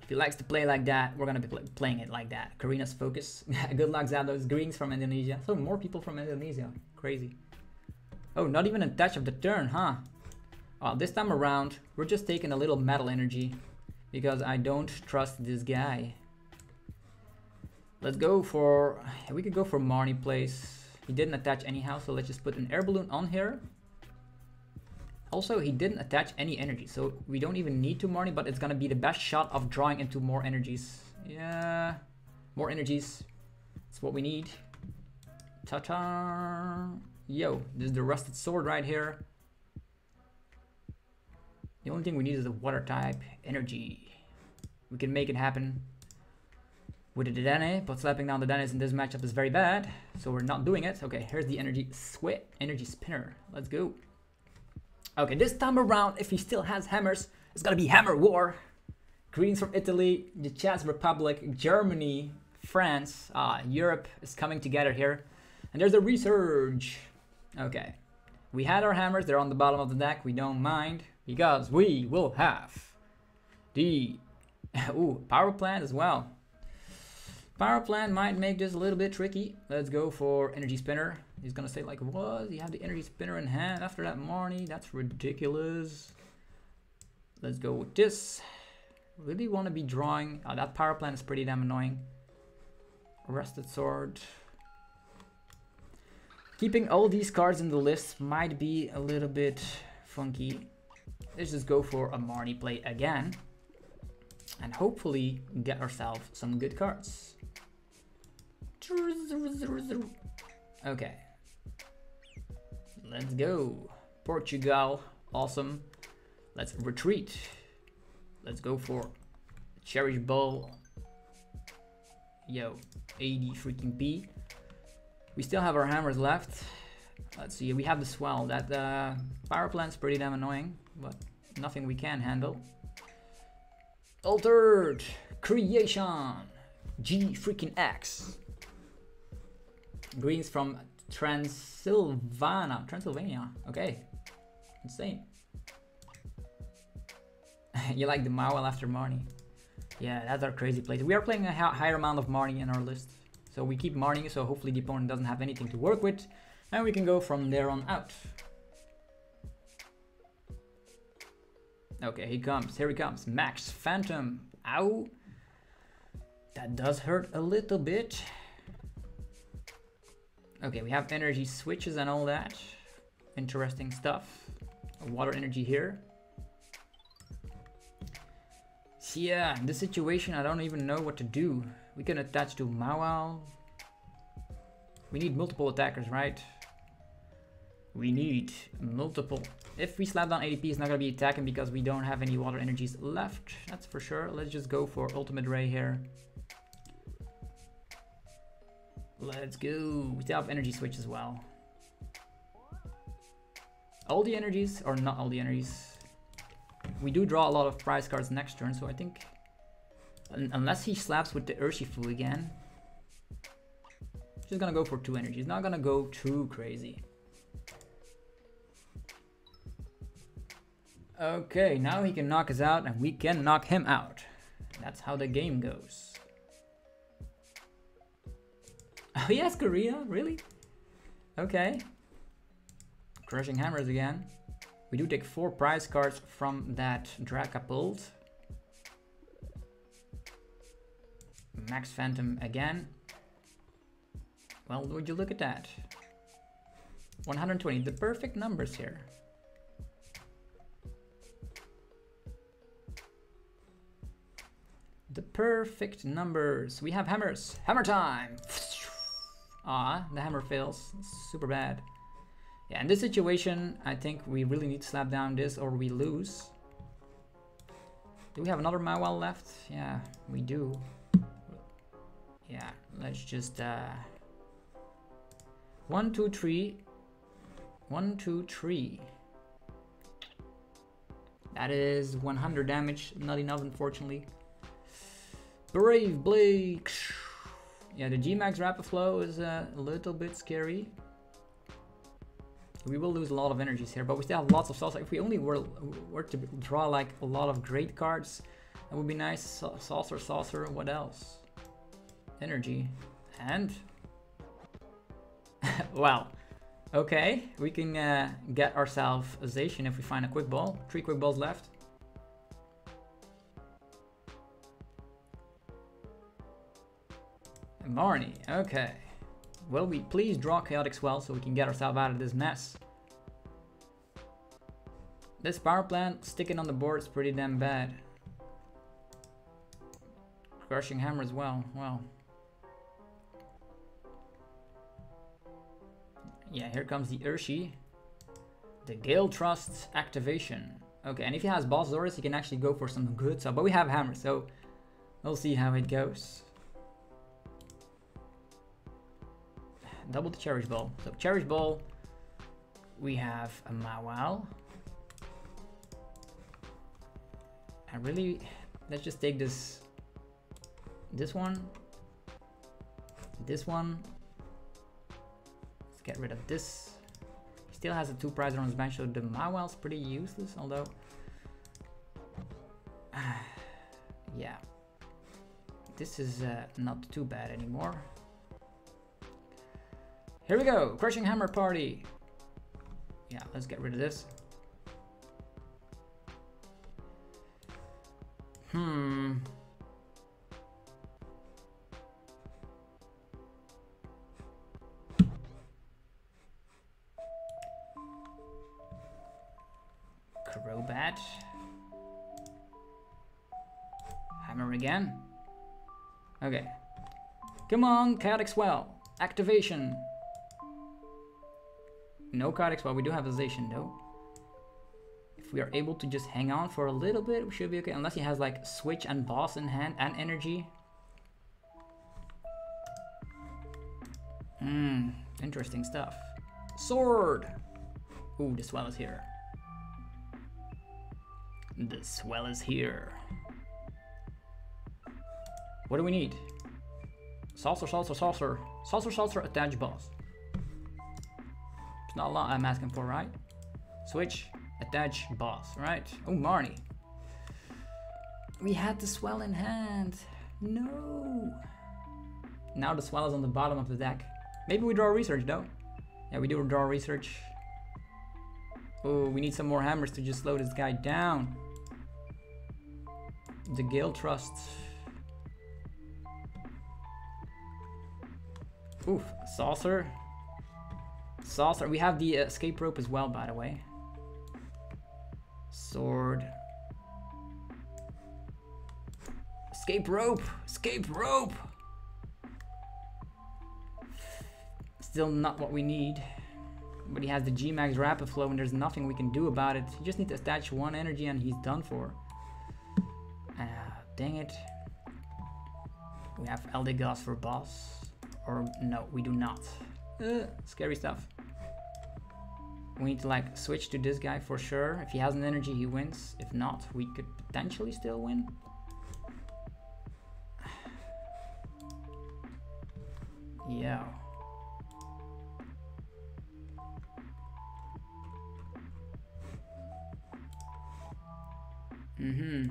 If he likes to play like that, we're gonna be play playing it like that. Karina's focus. Good luck, Zados. Greens from Indonesia. So more people from Indonesia. Crazy. Oh, not even a touch of the turn, huh? Oh, this time around, we're just taking a little metal energy because I don't trust this guy. Let's go for, we could go for Marnie Place. He didn't attach anyhow, so let's just put an air balloon on here. Also, he didn't attach any energy, so we don't even need to Marnie, but it's gonna be the best shot of drawing into more energies. Yeah, more energies. That's what we need. Ta-ta! Yo, this is the rusted sword right here. The only thing we need is a water type energy. We can make it happen with the Dene, but slapping down the Dennis in this matchup is very bad, so we're not doing it. Okay, here's the energy sweat, energy spinner. Let's go. Okay, this time around, if he still has hammers, it's gonna be Hammer War. Greens from Italy, the Czech Republic, Germany, France, ah, Europe is coming together here. And there's a resurge. Okay. We had our hammers, they're on the bottom of the deck, we don't mind, because we will have the ooh, power plant as well. Power plant might make this a little bit tricky. Let's go for energy spinner. He's gonna say like, what? You have the energy spinner in hand after that Marnie? That's ridiculous. Let's go with this. Really want to be drawing. Oh, that power plant is pretty damn annoying. Rusted sword. Keeping all these cards in the list might be a little bit funky. Let's just go for a Marnie play again. And hopefully get ourselves some good cards. Okay. Let's go. Portugal. Awesome. Let's retreat. Let's go for Cherish Ball. Yo, 80 freaking P. We still have our hammers left. Let's see, we have the swell. That uh, power plant's pretty damn annoying, but nothing we can handle. Altered Creation G freaking X. Greens from Transylvania. Transylvania. Okay. Insane. you like the Mawile after Marnie. Yeah, that's our crazy plays. We are playing a higher amount of Marnie in our list. So we keep Marnie, so hopefully the opponent doesn't have anything to work with. And we can go from there on out. Okay, he comes. Here he comes. Max Phantom. Ow. That does hurt a little bit. Okay, we have energy switches and all that. Interesting stuff. Water energy here. Yeah, in this situation, I don't even know what to do. We can attach to Mawile. We need multiple attackers, right? We need multiple. If we slap down ADP, it's not going to be attacking because we don't have any water energies left. That's for sure. Let's just go for Ultimate Ray here. Let's go. We still have energy switch as well. All the energies, or not all the energies. We do draw a lot of prize cards next turn, so I think... Unless he slaps with the Urshifu again. Just gonna go for two energies. Not gonna go too crazy. Okay, now he can knock us out and we can knock him out. That's how the game goes. Oh yes, Korea, really? Okay. Crushing hammers again. We do take four prize cards from that Dragapult. Max Phantom again. Well, would you look at that? 120, the perfect numbers here. The perfect numbers. We have hammers. Hammer time! Ah, the hammer fails. Super bad. Yeah, in this situation, I think we really need to slap down this or we lose. Do we have another Mawile left? Yeah, we do. Yeah, let's just... Uh... One, two, three. One, two, three. That is 100 damage. Not enough, unfortunately. Brave Blade. Yeah, the G-Max Rapid Flow is uh, a little bit scary. We will lose a lot of energies here, but we still have lots of saucer. If we only were, were to draw like a lot of great cards, that would be nice. saucer, saucer, what else? Energy. And... well, okay. We can uh, get ourselves a Zacian if we find a quick ball. Three quick balls left. Marnie, okay. Will we please draw Chaotic Swell so we can get ourselves out of this mess? This power plant sticking on the board is pretty damn bad. Crushing Hammer as well, wow. Yeah, here comes the Urshi. The Gale Thrust activation. Okay, and if he has Boss's Orders, he can actually go for some good stuff. But we have Hammer, so we'll see how it goes. Double the Cherish Ball. So Cherish Ball, we have a Mawile. And really, let's just take this, this one, this one. Let's get rid of this. Still has a two prize on his bench, so the Mawile's pretty useless, although... yeah. This is uh, not too bad anymore. Here we go, Crushing Hammer Party. Yeah, let's get rid of this. Hmm. Crobat. Hammer again. Okay. Come on, Chaotic Swell. Activation. No Chaotic but We do have a Zacian though. If we are able to just hang on for a little bit, we should be okay. Unless he has like Switch and Boss in hand and energy. Hmm, interesting stuff. Sword! Ooh, the swell is here. The swell is here. What do we need? Saucer, saucer, saucer. Saucer, saucer, attach boss. It's not a lot I'm asking for, right? Switch, attach boss, right? Oh, Marnie. We had the swell in hand. No. Now the swell is on the bottom of the deck. Maybe we draw research though. Yeah, we do draw research. Oh, we need some more hammers to just slow this guy down. The Gale Thrust. Oof, saucer. Saucer. We have the escape rope as well, by the way. Sword. Escape rope! Escape rope! Still not what we need. But he has the G-Max Rapid Flow and there's nothing we can do about it. You just need to attach one energy and he's done for. Ah, dang it. We have Eldegoss for boss. Or no, we do not. Uh, scary stuff. We need to like switch to this guy for sure. If he has an energy, he wins. If not, we could potentially still win. yeah. Mm-hmm.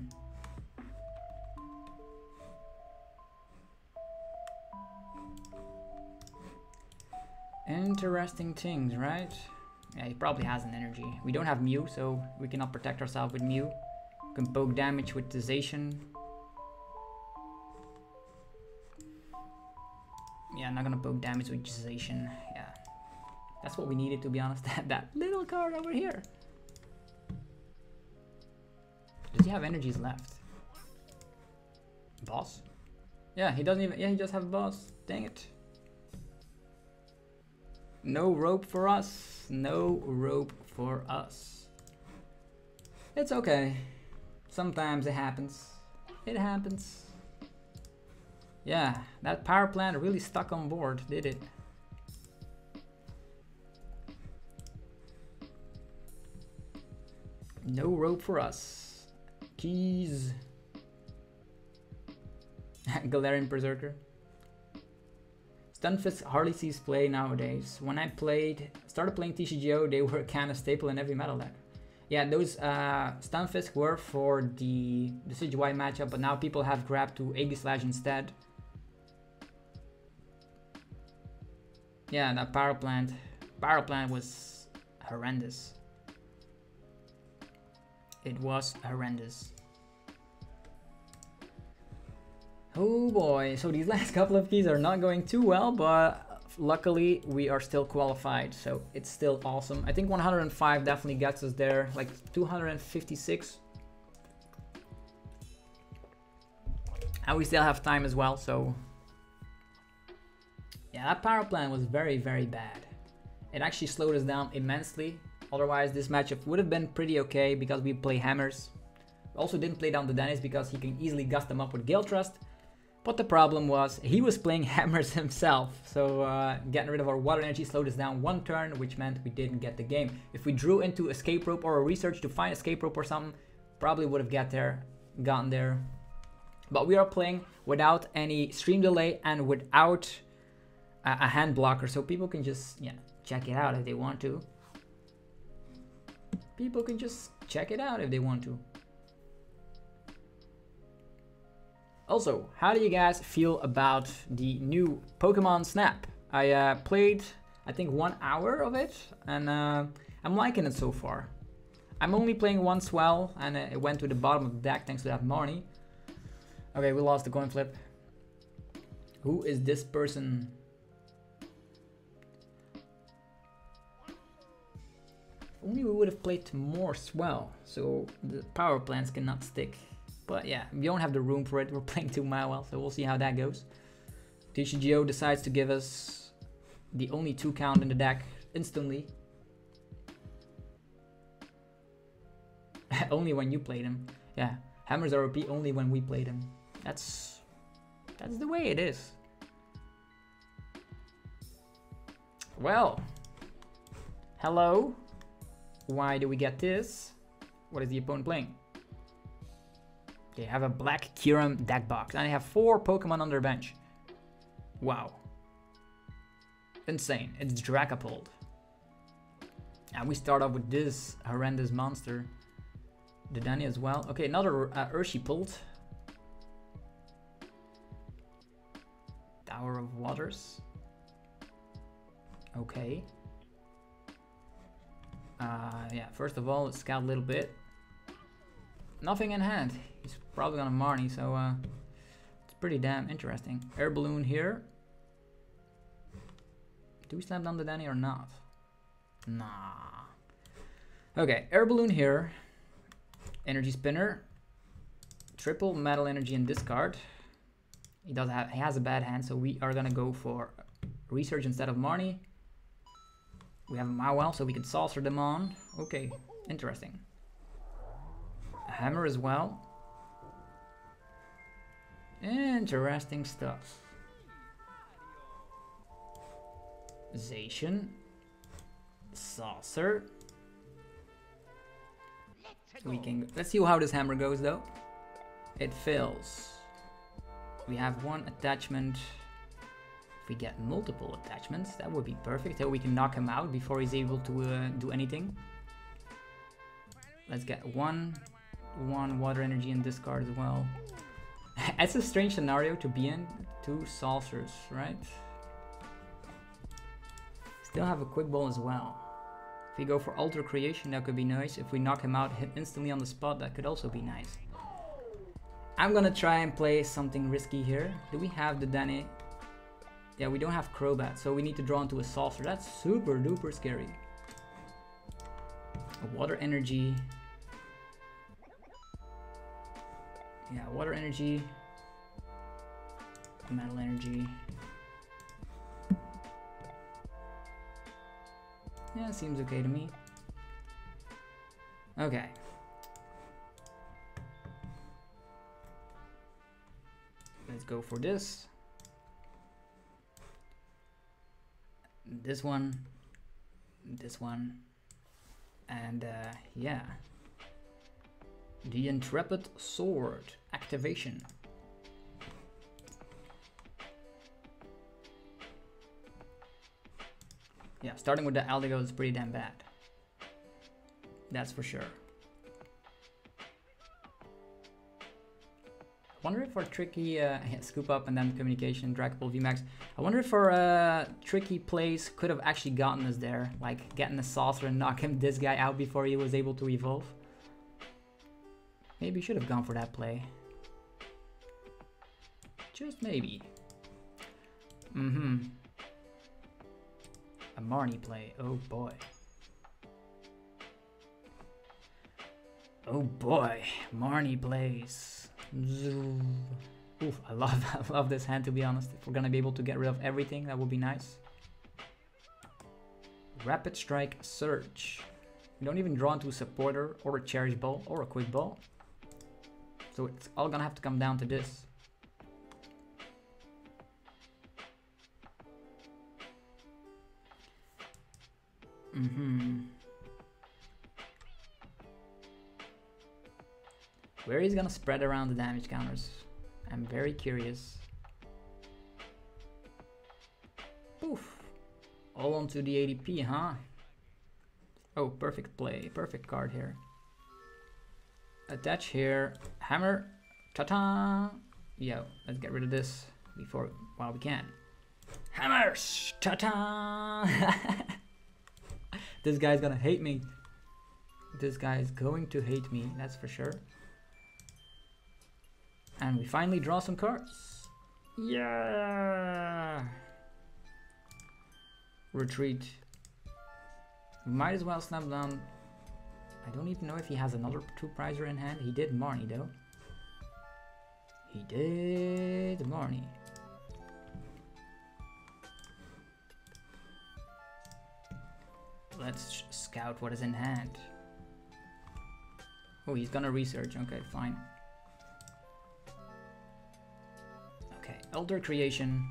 Interesting things, right? Yeah, he probably has an energy. We don't have Mew, so we cannot protect ourselves with Mew. We can poke damage with Zacian. Yeah, I'm not gonna poke damage with Zacian. Yeah. That's what we needed, to be honest. that little card over here. Does he have energies left? Boss? Yeah, he doesn't even... Yeah, he just have boss. Dang it. No rope for us. No rope for us. It's okay. Sometimes it happens. It happens. Yeah, that power plant really stuck on board, did it? No rope for us. Keys. Galarian Perrserker. Stunfisk hardly sees play nowadays. When I played, started playing TCGO, they were kind of staple in every metal deck. Yeah, those uh, Stunfisk were for the Decidueye matchup, but now people have grabbed to Aegislash instead. Yeah, that power plant, power plant was horrendous. It was horrendous. Oh boy, so these last couple of keys are not going too well, but luckily we are still qualified, so it's still awesome. I think 105 definitely gets us there, like 256. And we still have time as well, so... Yeah, that power plant was very, very bad. It actually slowed us down immensely, Otherwise, this matchup would have been pretty okay because we play hammers. We also didn't play down the Dennis because he can easily gust them up with Gale Thrust. But the problem was he was playing hammers himself. So uh, getting rid of our water energy slowed us down one turn, which meant we didn't get the game. If we drew into escape rope or a research to find escape rope or something, probably would have got there, gotten there. But we are playing without any stream delay and without a, a hand blocker, so people can just yeah check it out if they want to. People can just check it out if they want to. Also, how do you guys feel about the new Pokemon Snap? I uh, played, I think, one hour of it, and uh, I'm liking it so far. I'm only playing one Swell, and it went to the bottom of the deck thanks to that Marnie. Okay, we lost the coin flip. Who is this person? Only we would have played more Swell, so the power plants cannot stick. But yeah, we don't have the room for it. We're playing too well, so we'll see how that goes. TCGO decides to give us the only two count in the deck instantly. only when you play them. Yeah, hammers are OP only when we play them. That's that's the way it is. Well, hello. Why do we get this? What is the opponent playing? They have a black Kyurem deck box. And they have four Pokemon on their bench. Wow. Insane. It's Dragapult. And we start off with this horrendous monster. The Danny as well. Okay, another uh, Urshipult. Tower of Waters. Okay. Uh, yeah, first of all, let's scout a little bit. Nothing in hand. He's probably gonna Marnie, so uh, it's pretty damn interesting. Air balloon here. Do we slam down the Danny or not? Nah. Okay, air balloon here. Energy spinner. Triple metal energy and discard. He does have he has a bad hand, so we are gonna go for research instead of Marnie. We have a Mawile, so we can saucer them on. Okay, interesting hammer as well. Interesting stuff. Zacian. Saucer. We can let's see how this hammer goes though. It fails. We have one attachment. If we get multiple attachments, that would be perfect. So we can knock him out before he's able to uh, do anything. Let's get one one water energy and discard as well. That's a strange scenario to be in. Two saucers, right? Still have a quick ball as well. If we go for Altered Creation, that could be nice. If we knock him out hit instantly on the spot, that could also be nice. I'm gonna try and play something risky here. Do we have the Danny? Yeah, we don't have Crobat, so we need to draw into a saucer. That's super duper scary. A water energy, yeah, water energy, metal energy. Yeah, seems okay to me. Okay. Let's go for this. This one, this one, and uh, yeah. The Intrepid Sword activation. Yeah, starting with the Aldigo is pretty damn bad. That's for sure. I wonder if our tricky uh, yeah, scoop up and then communication Dragapult VMAX. I wonder if our uh, tricky plays could have actually gotten us there, like getting the saucer and knocking this guy out before he was able to evolve. Maybe should have gone for that play. Just maybe. Mm-hmm. A Marnie play. Oh boy. Oh boy, Marnie plays. Oof, I love I love this hand to be honest. If we're gonna be able to get rid of everything, that would be nice. Rapid Strike Surge. We don't even draw into a supporter or a cherish ball or a quick ball. So it's all gonna have to come down to this. Mm-hmm. Gonna spread around the damage counters. I'm very curious. Poof. All onto the ADP, huh? Oh, perfect play. Perfect card here. Attach here. Hammer. Ta-ta! Yo, let's get rid of this before, while we can. Hammers! Ta-ta! this guy's gonna hate me. This guy is going to hate me, that's for sure. And we finally draw some cards. Yeah! Retreat. Might as well snap down. I don't even know if he has another two prizer in hand. He did Marnie though. He did Marnie. Let's scout what is in hand. Oh, he's gonna research. Okay, fine. Okay, Altered Creation.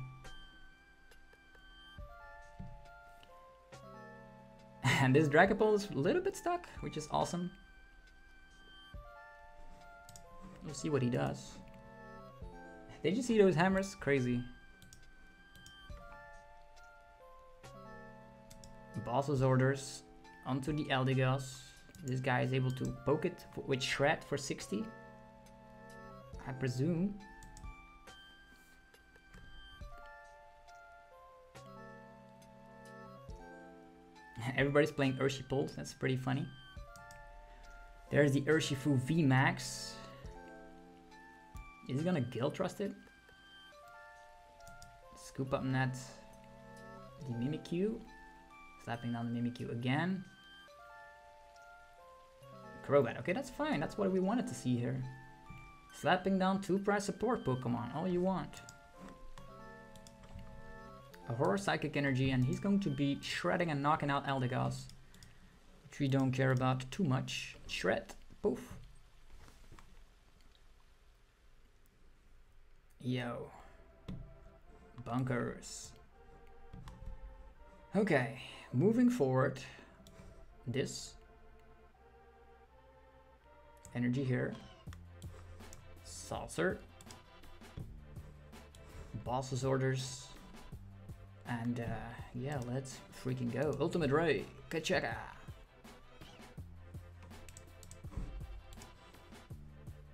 And this Dragapult is a little bit stuck, which is awesome. We'll see what he does. Did you see those hammers? Crazy. Boss's orders onto the Eldegoss. This guy is able to poke it with Shred for 60. I presume. Everybody's playing Urshifu, that's pretty funny. There's the Urshifu VMAX. Is he gonna Gale Thrust it? Scoop up net. The Mimikyu. Slapping down the Mimikyu again. Crobat. Okay, that's fine. That's what we wanted to see here. Slapping down two prize support Pokemon. All you want a Horror Psychic Energy, and he's going to be shredding and knocking out Eldegoss, which we don't care about too much. Shred. Poof. Yo. Bunkers. Okay, moving forward. This. Energy here. Saucer. Boss's orders. And uh, yeah, let's freaking go. Ultimate Ray, Kachaka.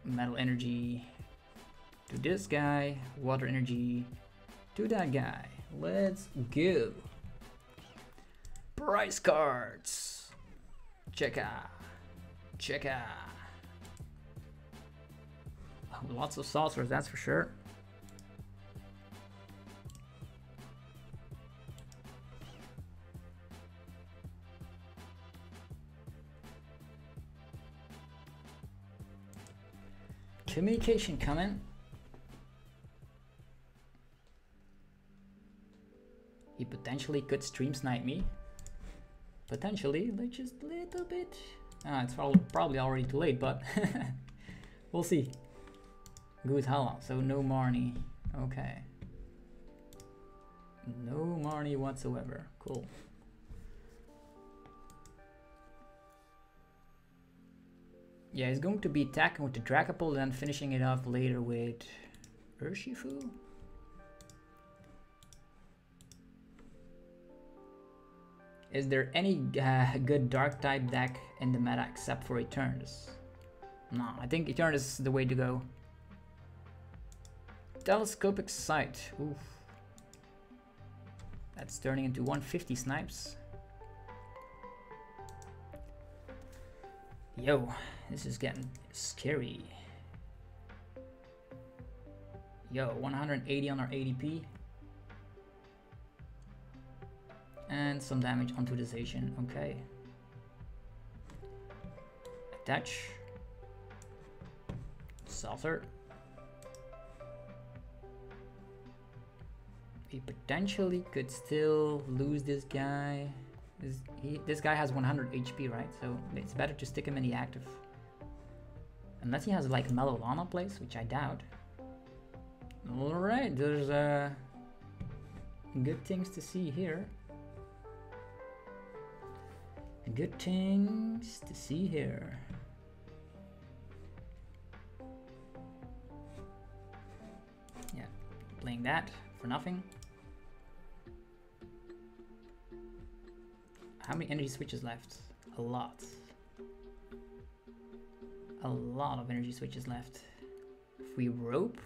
Metal Energy to this guy, Water Energy to that guy. Let's go. Price cards. Check out. Check out. Lots of saucers, that's for sure. Communication coming. He potentially could stream snipe me. Potentially, like just a little bit. Ah, it's probably already too late, but we'll see. Good how so no Marnie. Okay. No Marnie whatsoever. Cool. Yeah, he's going to be attacking with the Dragapult and finishing it off later with Urshifu. Is there any uh, good dark type deck in the meta except for Eternatus? No, I think Eternatus is the way to go. Telescopic sight. Oof. That's turning into 150 snipes. Yo, this is getting scary. Yo, 180 on our ADP. And some damage onto the Zacian, okay. Attach. Saucer. We potentially could still lose this guy. This, he, this guy has 100 HP, right? So it's better to stick him in the active. Unless he has like Mellow place, which I doubt. Alright, there's uh, good things to see here. Good things to see here. Yeah, playing that for nothing. How many energy switches left? A lot. A lot of energy switches left. If we rope,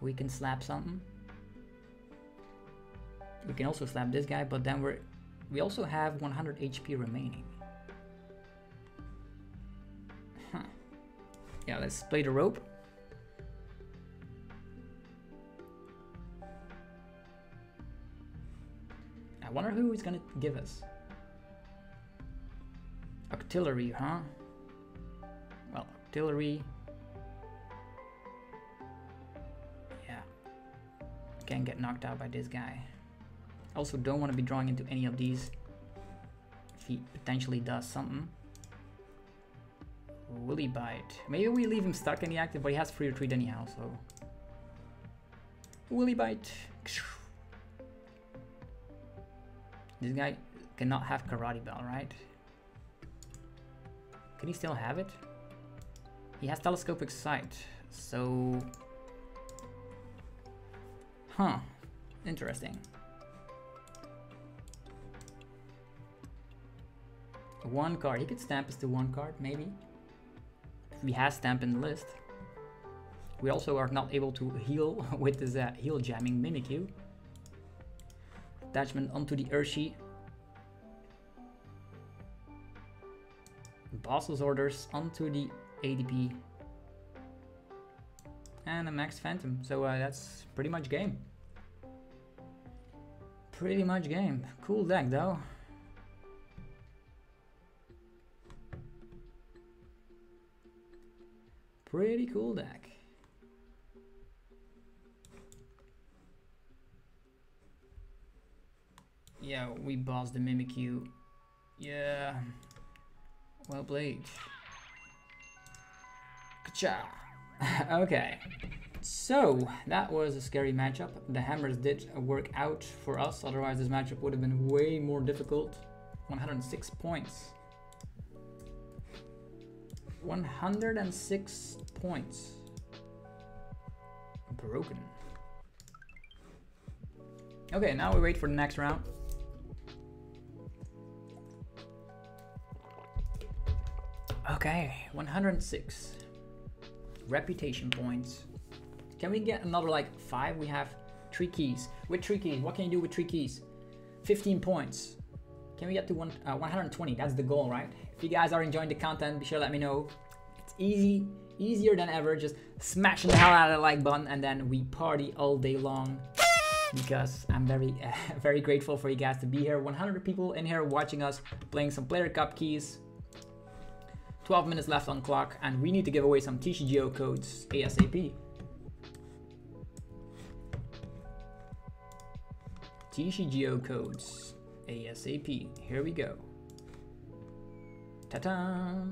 we can slap something. We can also slap this guy, but then we're we also have 100 HP remaining. Huh. Yeah, let's play the rope. I wonder who he's gonna give us. Artillery, huh? Artillery. Yeah. Can't get knocked out by this guy. Also don't want to be drawing into any of these if he potentially does something. Willy Bite. Maybe we leave him stuck in the active, but he has free retreat anyhow, so... Willy Bite. This guy cannot have Karate Belt, right? Can he still have it? He has Telescopic Sight, so... Huh. Interesting. One card. He could stamp us to one card, maybe. We have stamp in the list. We also are not able to heal with this uh, heal jamming Mimikyu. Attachment onto the Urshi. Boss's orders onto the ADP. And a Max Phantom. So uh, that's pretty much game. Pretty much game. Cool deck though. Pretty cool deck. Yeah, we bossed the Mimikyu. Yeah. Well played. Okay. So, that was a scary matchup. The hammers did work out for us, otherwise this matchup would have been way more difficult. 106 points. 106 points. Broken. Okay, now we wait for the next round. Okay, 106. Reputation points. Can we get another like five? We have three keys. With three keys, what can you do with three keys? 15 points. Can we get to one, uh, 120? That's the goal, right? If you guys are enjoying the content, be sure to let me know. It's easy, easier than ever. Just smashing the hell out of the like button and then we party all day long because I'm very, uh, very grateful for you guys to be here. 100 people in here watching us playing some player cup keys. 12 minutes left on clock and we need to give away some TCGO codes ASAP. TCGO codes ASAP. Here we go. Ta-ta!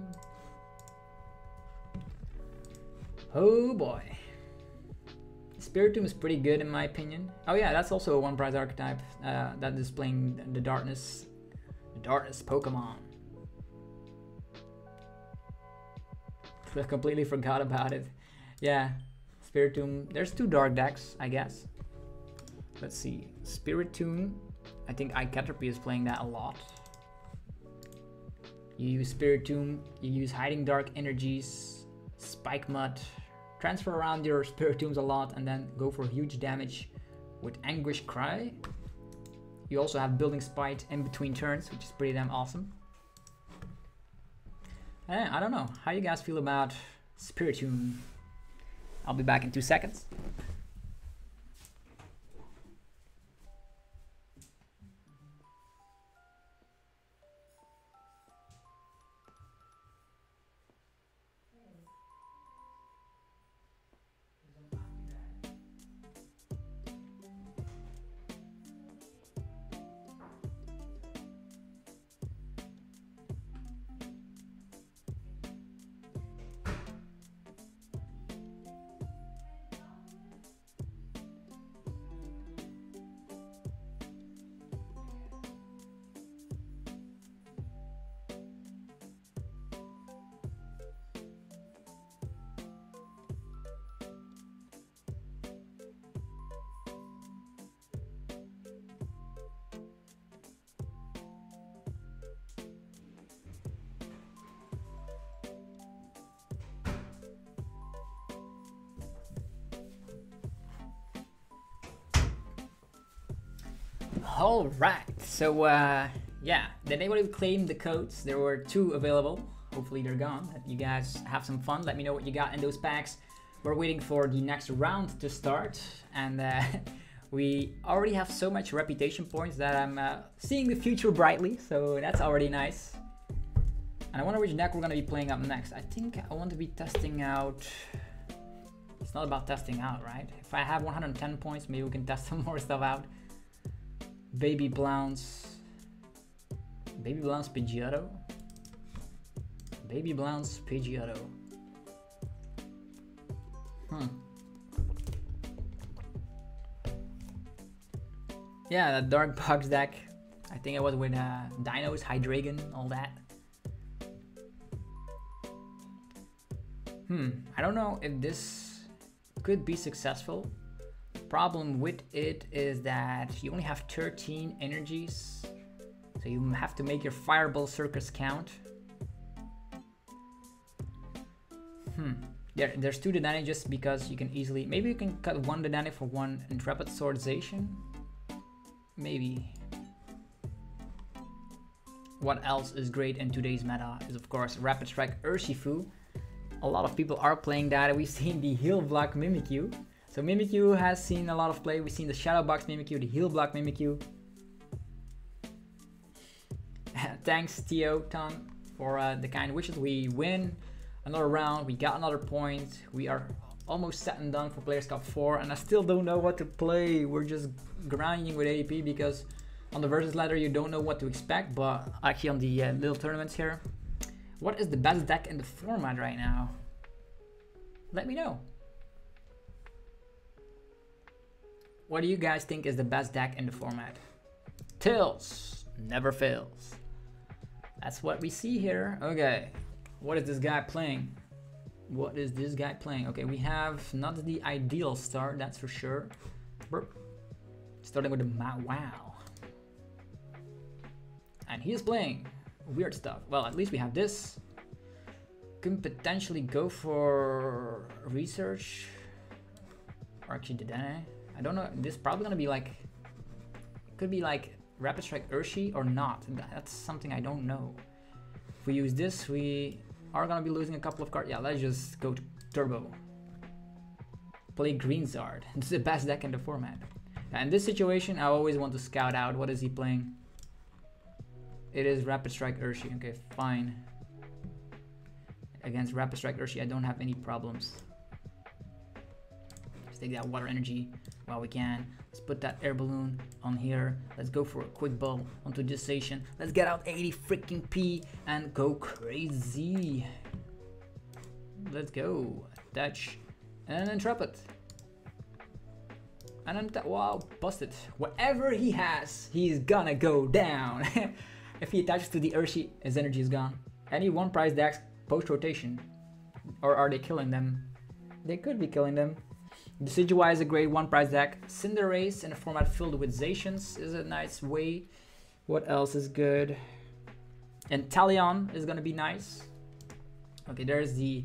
Oh boy. Spiritomb is pretty good in my opinion. Oh yeah, that's also a one prize archetype uh, that is playing the darkness, the darkness Pokemon. I completely forgot about it. Yeah, Spiritomb. There's two dark decks, I guess. Let's see. Spiritomb. I think iCaterpie is playing that a lot. You use Spiritomb, you use Hiding Dark Energies, Spikemuth. transfer around your Spiritombs a lot and then go for huge damage with Anguish Cry. You also have Building Spite in between turns, which is pretty damn awesome. I don't know. How you guys feel about Spiritomb? I'll be back in two seconds. So uh, yeah, did anybody claim the codes? There were two available. Hopefully they're gone. You guys have some fun. Let me know what you got in those packs. We're waiting for the next round to start, and uh, we already have so much reputation points that I'm uh, seeing the future brightly. So that's already nice. And I wonder which deck we're gonna be playing up next. I think I want to be testing out. It's not about testing out, right? If I have 110 points, maybe we can test some more stuff out. Baby Blounce. Baby Blounce Pidgeotto. Baby Blounce Pidgeotto. Hmm. Yeah, that Dark Box deck. I think it was with uh, Dinos, Hydreigon, all that. Hmm, I don't know if this could be successful. Problem with it is that you only have 13 energies. So you have to make your Fireball Circus count. Hmm. There, there's two Dedenne just because you can easily... Maybe you can cut one Dedenne for one Intrepid Sword Zacian? Maybe. What else is great in today's meta is of course Rapid Strike Urshifu. A lot of people are playing that. We've seen the Heal Block Mimikyu. So Mimikyu has seen a lot of play. We've seen the Shadow Box Mimikyu, the Heal Block Mimikyu. Thanks Tio Ton for uh, the kind wishes. We win another round. We got another point. We are almost set and done for Players Cup 4 and I still don't know what to play. We're just grinding with ADP because on the versus ladder you don't know what to expect but actually on the uh, little tournaments here. What is the best deck in the format right now? Let me know. What do you guys think is the best deck in the format? Tills never fails. That's what we see here. Okay, what is this guy playing? What is this guy playing? Okay, we have not the ideal start, that's for sure. Burp. Starting with the Wow. And he is playing weird stuff. Well, at least we have this. Can potentially go for research. Or actually Dedenne. I don't know. This is probably gonna be like could be like Rapid Strike Urshi or not. That's something I don't know. If we use this, we are gonna be losing a couple of cards. Yeah, let's just go to Turbo. Play Green is the best deck in the format. in this situation, I always want to scout out what is he playing. It is Rapid Strike Urshi. Okay, fine. Against Rapid Strike Urshi, I don't have any problems. Take that water energy while we can. Let's put that air balloon on here. Let's go for a quick ball onto this station. Let's get out 80 freaking P and go crazy. Let's go. Touch and Intrepid. And then, wow, busted. Whatever he has, he's gonna go down. if he attaches to the Urshi, his energy is gone. Any one prize decks post rotation. Or are they killing them? They could be killing them. Decidueye is a great one prize deck. Cinderace in a format filled with Zacians is a nice way. What else is good? Inteleon is gonna be nice. Okay, there's the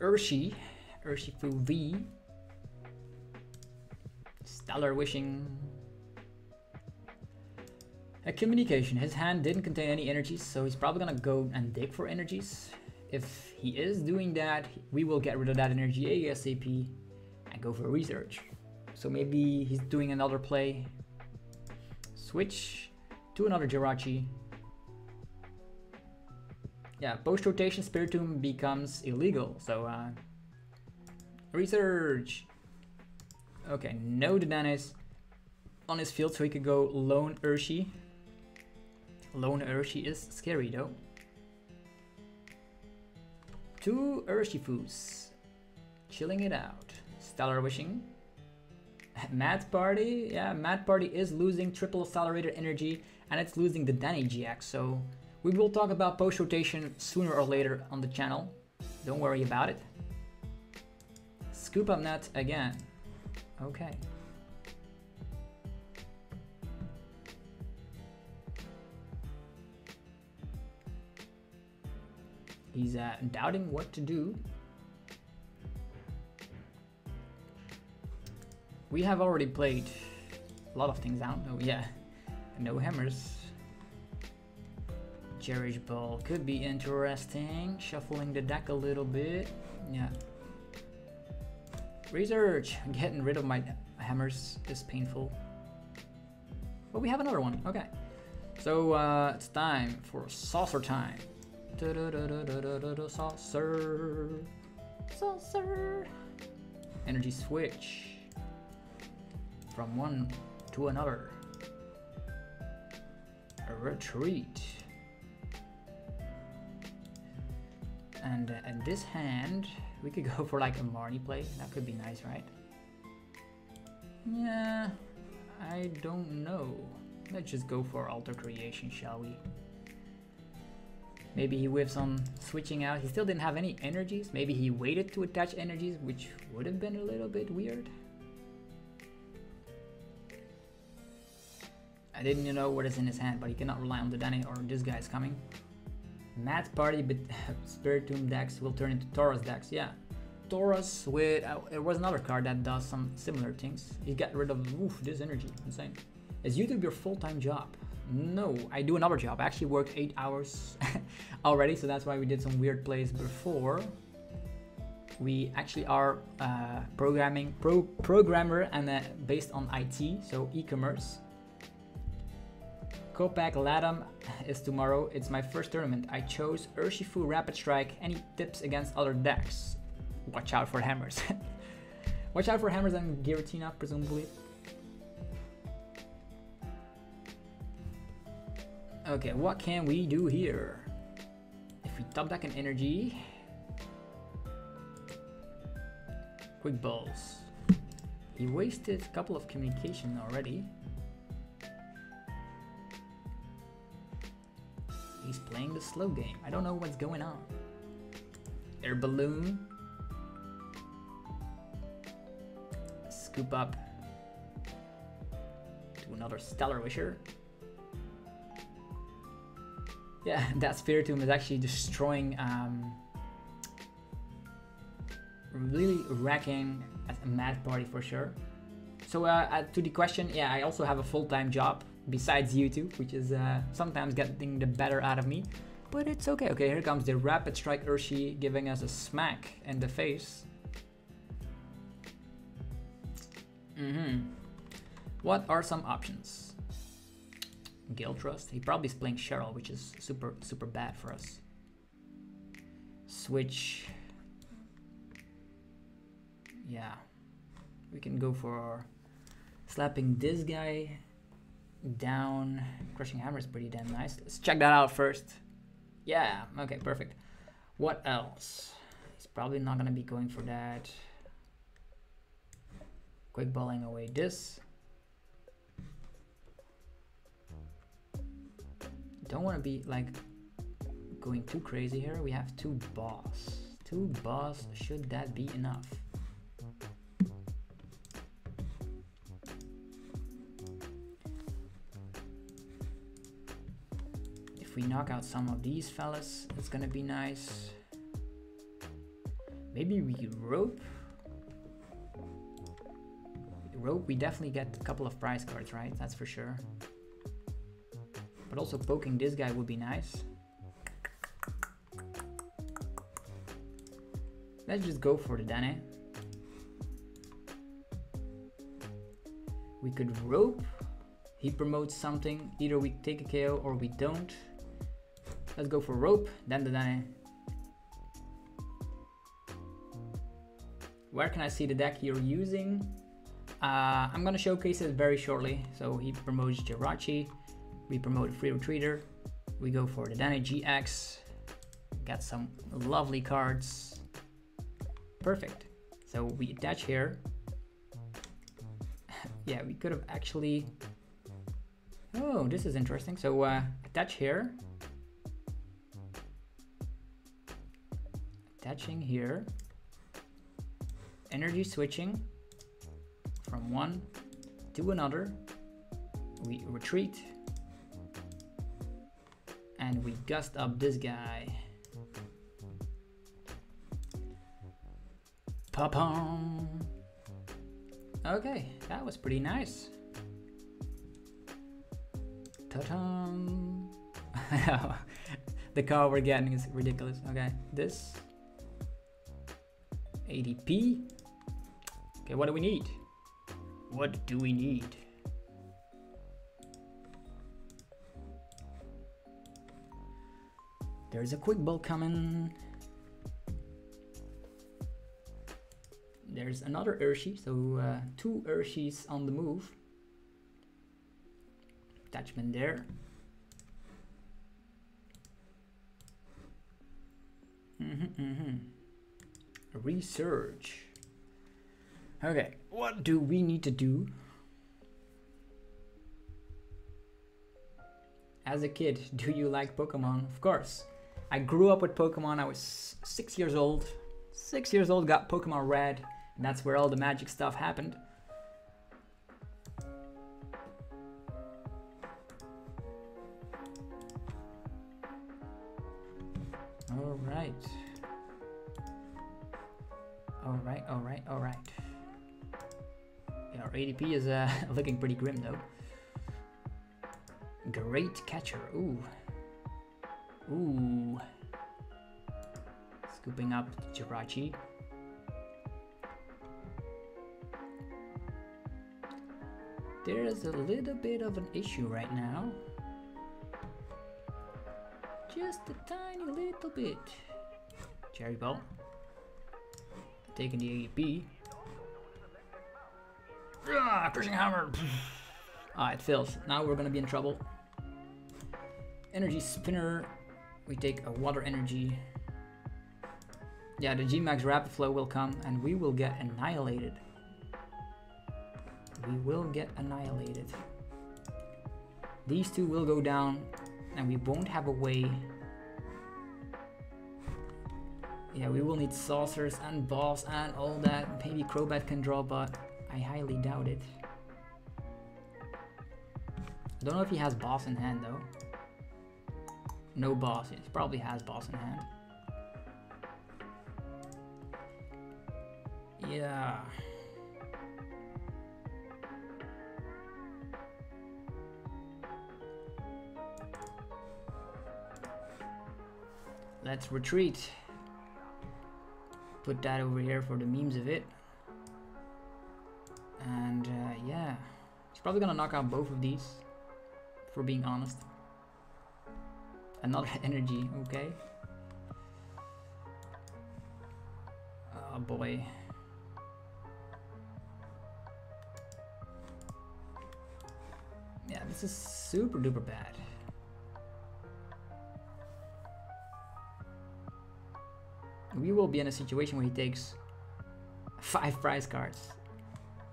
Urshi, Urshifu V. Stellar Wishing. A communication. His hand didn't contain any energies, so he's probably gonna go and dig for energies. If he is doing that, we will get rid of that energy ASAP go for research. So maybe he's doing another play. Switch to another Jirachi. Yeah, post rotation Spiritomb becomes illegal. So uh, research. Okay, no Dennis on his field, so he could go Lone Urshi. Lone Urshi is scary though. Two Urshifus. Chilling it out. Stellar Wishing. Mad Party, yeah, Mad Party is losing triple accelerator energy and it's losing the Danny GX, so we will talk about post rotation sooner or later on the channel. Don't worry about it. Scoop up net again. Okay. He's uh, doubting what to do. We have already played a lot of things out. Oh yeah, no hammers. Cherish Ball could be interesting. Shuffling the deck a little bit. Yeah. Research! Getting rid of my hammers is painful. But we have another one. Okay. So uh, it's time for saucer time. Saucer. Saucer. Energy switch. From one to another. A retreat. And uh, in this hand, we could go for like a Marnie play. That could be nice, right? Yeah, I don't know. Let's just go for Altered Creation, shall we? Maybe he whiffs on switching out. He still didn't have any energies. Maybe he waited to attach energies, which would have been a little bit weird. I didn't know what is in his hand, but he cannot rely on the Danny or this guy is coming. Mad Party but Spiritomb decks will turn into Tauros decks, yeah. Tauros with, uh, was another card that does some similar things. He got rid of, oof, this energy, insane. Is YouTube your full-time job? No, I do another job. I actually work eight hours already, so that's why we did some weird plays before. We actually are uh, programming, pro programmer and uh, based on IT, so e-commerce. Kopak Latam is tomorrow. It's my first tournament. I chose Urshifu Rapid Strike. Any tips against other decks? Watch out for hammers. Watch out for hammers and Giratina, presumably. Okay, what can we do here? If we top deck an energy... Quick balls. He wasted a couple of communication already. He's playing the slow game. I don't know what's going on. Air balloon. Scoop up to another Stellar Wisher. Yeah, that Spiritomb is actually destroying, um, really wrecking a mad party for sure. So uh, uh, to the question, yeah, I also have a full-time job besides YouTube, which is uh, sometimes getting the better out of me. But it's okay. Okay, here comes the Rapid Strike Urshi giving us a smack in the face. Mm-hmm. What are some options? Gale Thrust. He probably is playing Cheryl, which is super, super bad for us. Switch. Yeah. We can go for slapping this guy down. Crushing Hammer is pretty damn nice. Let's check that out first. Yeah, okay, perfect. What else? He's probably not gonna be going for that. Quick balling away this. Don't want to be like going too crazy here. We have two boss. Two boss, should that be enough? If we knock out some of these fellas, it's gonna be nice. Maybe we rope. Rope, we definitely get a couple of prize cards, right? That's for sure. But also poking this guy would be nice. Let's just go for the Dane. We could rope. He promotes something. Either we take a KO or we don't. Let's go for rope, then the. Where can I see the deck you're using? Uh, I'm gonna showcase it very shortly. So he promotes Jirachi, we promote a free retreater, we go for the Dane GX, got some lovely cards. Perfect. So we attach here. yeah, we could have actually... Oh, this is interesting. So uh, attach here. Attaching here, energy switching from one to another, we retreat, and we gust up this guy. Pa-pum! Okay, that was pretty nice. Ta-da! the car we're getting is ridiculous. Okay, this ADP. Okay, what do we need? What do we need? There's a quick ball coming. There's another Urshi, so uh, two Urshis on the move. Attachment there. Research. Okay, what do we need to do? As a kid, do you like Pokemon? Of course. I grew up with Pokemon. I was six years old. Six years old, got Pokemon Red, and that's where all the magic stuff happened. All right. Right, all right, all right. Yeah, our ADP is uh, looking pretty grim though. Great catcher, ooh. Ooh. Scooping up the Jirachi. There's a little bit of an issue right now. Just a tiny little bit. Cherish Ball. Taking the AP. Ah, crushing hammer. ah, it fails. Now we're gonna be in trouble. Energy spinner. We take a water energy. Yeah, the G-Max Rapid Flow will come and we will get annihilated. We will get annihilated. These two will go down and we won't have a way. Yeah, we will need saucers and balls and all that. Maybe Crobat can draw, but I highly doubt it. Don't know if he has boss in hand though. No boss. He probably has boss in hand. Yeah. Let's retreat. Put that over here for the memes of it. And uh, yeah, it's probably gonna knock out both of these, for being honest. Another energy, okay. Oh boy. Yeah, this is super duper bad. We will be in a situation where he takes five prize cards.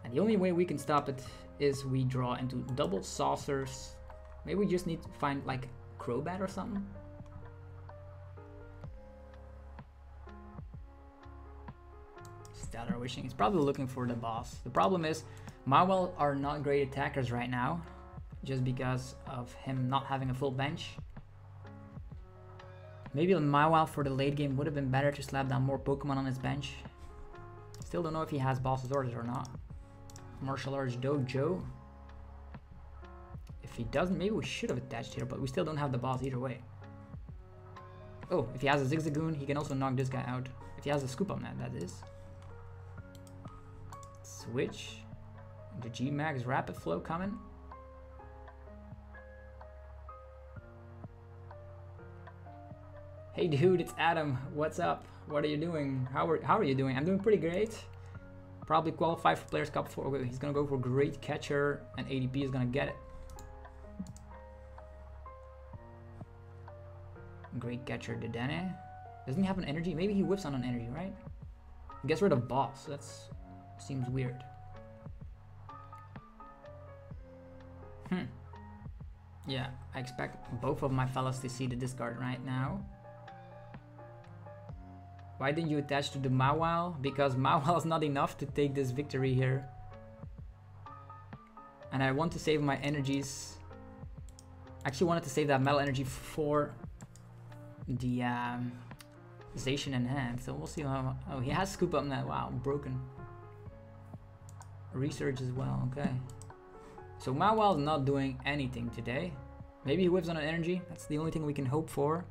And the only way we can stop it is we draw into double saucers. Maybe we just need to find like Crobat or something? Stellar Wishing. He's probably looking for the boss. The problem is, Mawile are not great attackers right now, just because of him not having a full bench. Maybe Mawile for the late game would have been better to slap down more Pokemon on his bench. Still don't know if he has boss's orders or not. Martial Arts Dojo. If he doesn't, maybe we should have attached here, but we still don't have the boss either way. Oh, if he has a Zigzagoon, he can also knock this guy out. If he has a Scoop on that, that is. Switch. The G-Max Rapid Flow coming. Hey dude, it's Adam. What's up? What are you doing? How are, how are you doing? I'm doing pretty great. Probably qualify for Players Cup 4. He's gonna go for Great Catcher and ADP is gonna get it. Great catcher Dedenne. Doesn't he have an energy? Maybe he whips on an energy, right? He gets rid of boss. That seems weird. Hmm. Yeah, I expect both of my fellas to see the discard right now. Why didn't you attach to the Mawile? Because Mawile is not enough to take this victory here. And I want to save my energies. Actually wanted to save that metal energy for the um, in hand. So we'll see how. Oh, he has scoop up that. Wow, broken. Research as well. Okay. So Mawile's not doing anything today. Maybe he whiffs on an energy. That's the only thing we can hope for.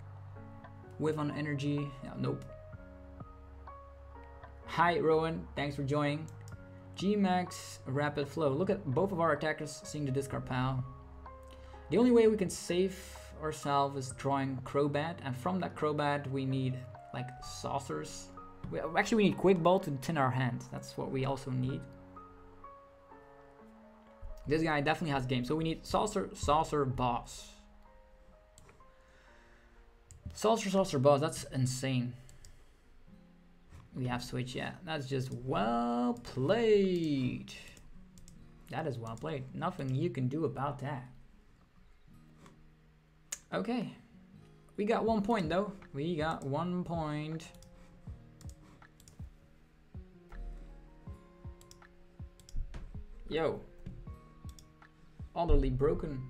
Whiff on energy. Nope. Hi, Rowan. Thanks for joining. G-Max Rapid Flow. Look at both of our attackers seeing the discard pile. The only way we can save ourselves is drawing Crobat, and from that Crobat we need like saucers. We, actually, we need Quick Ball to tin our hand. That's what we also need. This guy definitely has game, so we need saucer, saucer, boss. Saucer, saucer, boss. That's insane. We have switch, yeah. That's just well played. That is well played. Nothing you can do about that. Okay. We got one point though. We got one point. Yo. Utterly broken.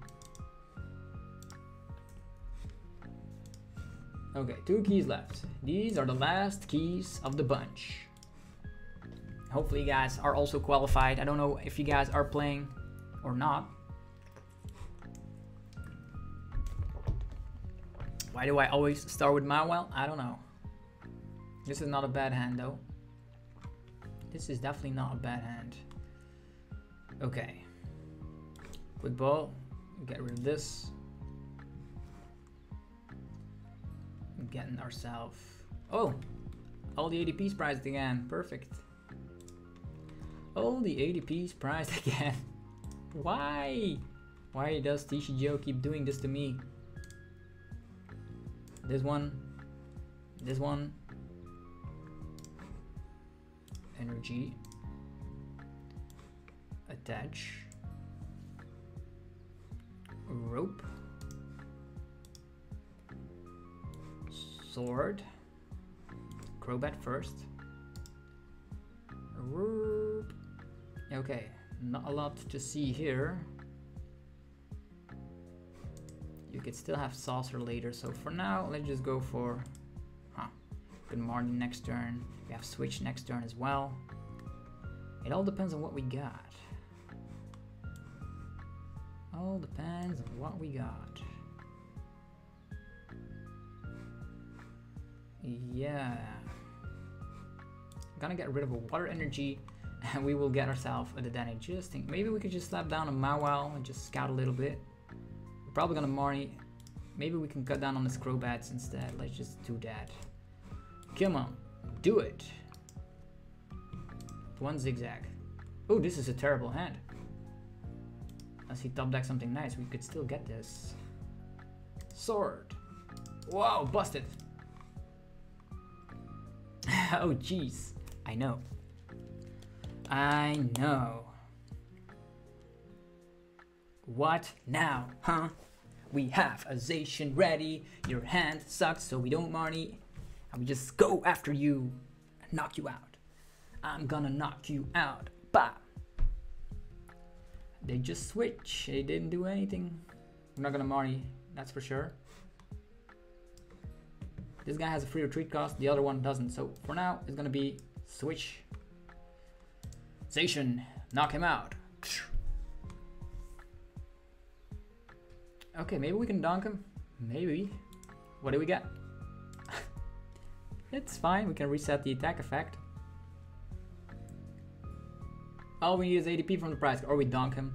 Okay, two keys left. These are the last keys of the bunch. Hopefully you guys are also qualified. I don't know if you guys are playing or not. Why do I always start with Mawile? I don't know. This is not a bad hand though. This is definitely not a bad hand. Okay. Quick ball. Get rid of this. Getting ourselves. Oh! All the ADPs prized again. Perfect. All the ADPs prized again. Why? Why does TCGO keep doing this to me? This one. This one. Energy. Attach. Rope. Sword. Crobat first. Okay, not a lot to see here. You could still have Saucer later, so for now, let's just go for... Huh. Good morning next turn. We have Switch next turn as well. It all depends on what we got. All depends on what we got. Yeah. Gonna get rid of a water energy and we will get ourselves a Dedenne. Just think, maybe we could just slap down a Mawile and just scout a little bit. We're probably gonna Marnie. Maybe we can cut down on the Crobats instead. Let's just do that. Come on, do it. One zigzag. Oh, this is a terrible hand. Unless he top deck something nice, we could still get this. Sword. Wow, busted. oh, jeez. I know. I know. What now, huh? We have a Zacian ready. Your hand sucks, so we don't Marnie. And we just go after you and knock you out. I'm gonna knock you out. Bah! They just switch. They didn't do anything. We're not gonna Marnie, that's for sure. This guy has a free retreat cost, the other one doesn't. So for now, it's gonna be switch. Zacian, knock him out. Okay, maybe we can donk him. Maybe. What do we get? it's fine, we can reset the attack effect. All we need is ADP from the prize, or we donk him.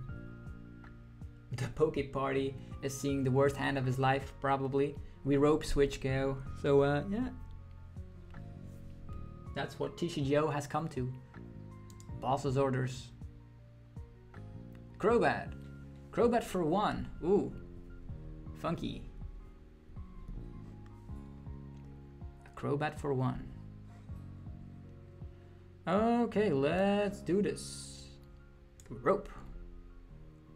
The Poke Party is seeing the worst hand of his life, probably. We rope switch go. So, uh, yeah. That's what TCGO has come to. Boss's orders. Crobat. Crobat for one. Ooh. Funky. Crobat for one. Okay, let's do this. Rope.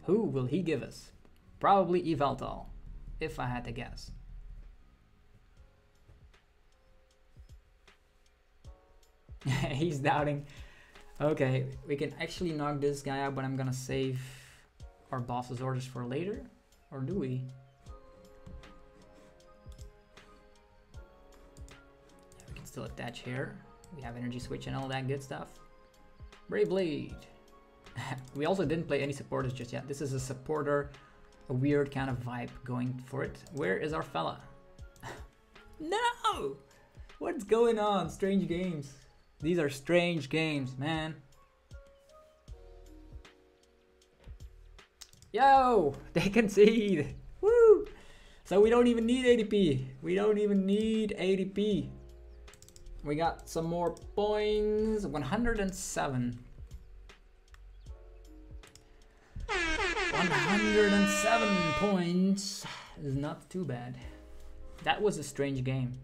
Who will he give us? Probably Yveltal, if I had to guess. He's doubting. Okay, we can actually knock this guy out, but I'm gonna save our boss's orders for later. Or do we? we can still attach here. We have energy switch and all that good stuff. Brave Blade. we also didn't play any supporters just yet. This is a supporter a weird kind of vibe going for it. Where is our fella? no! What's going on? Strange games. These are strange games, man. Yo! They concede! Woo! So we don't even need ADP. We don't even need ADP. We got some more points. 107. 107 points is not too bad. That was a strange game.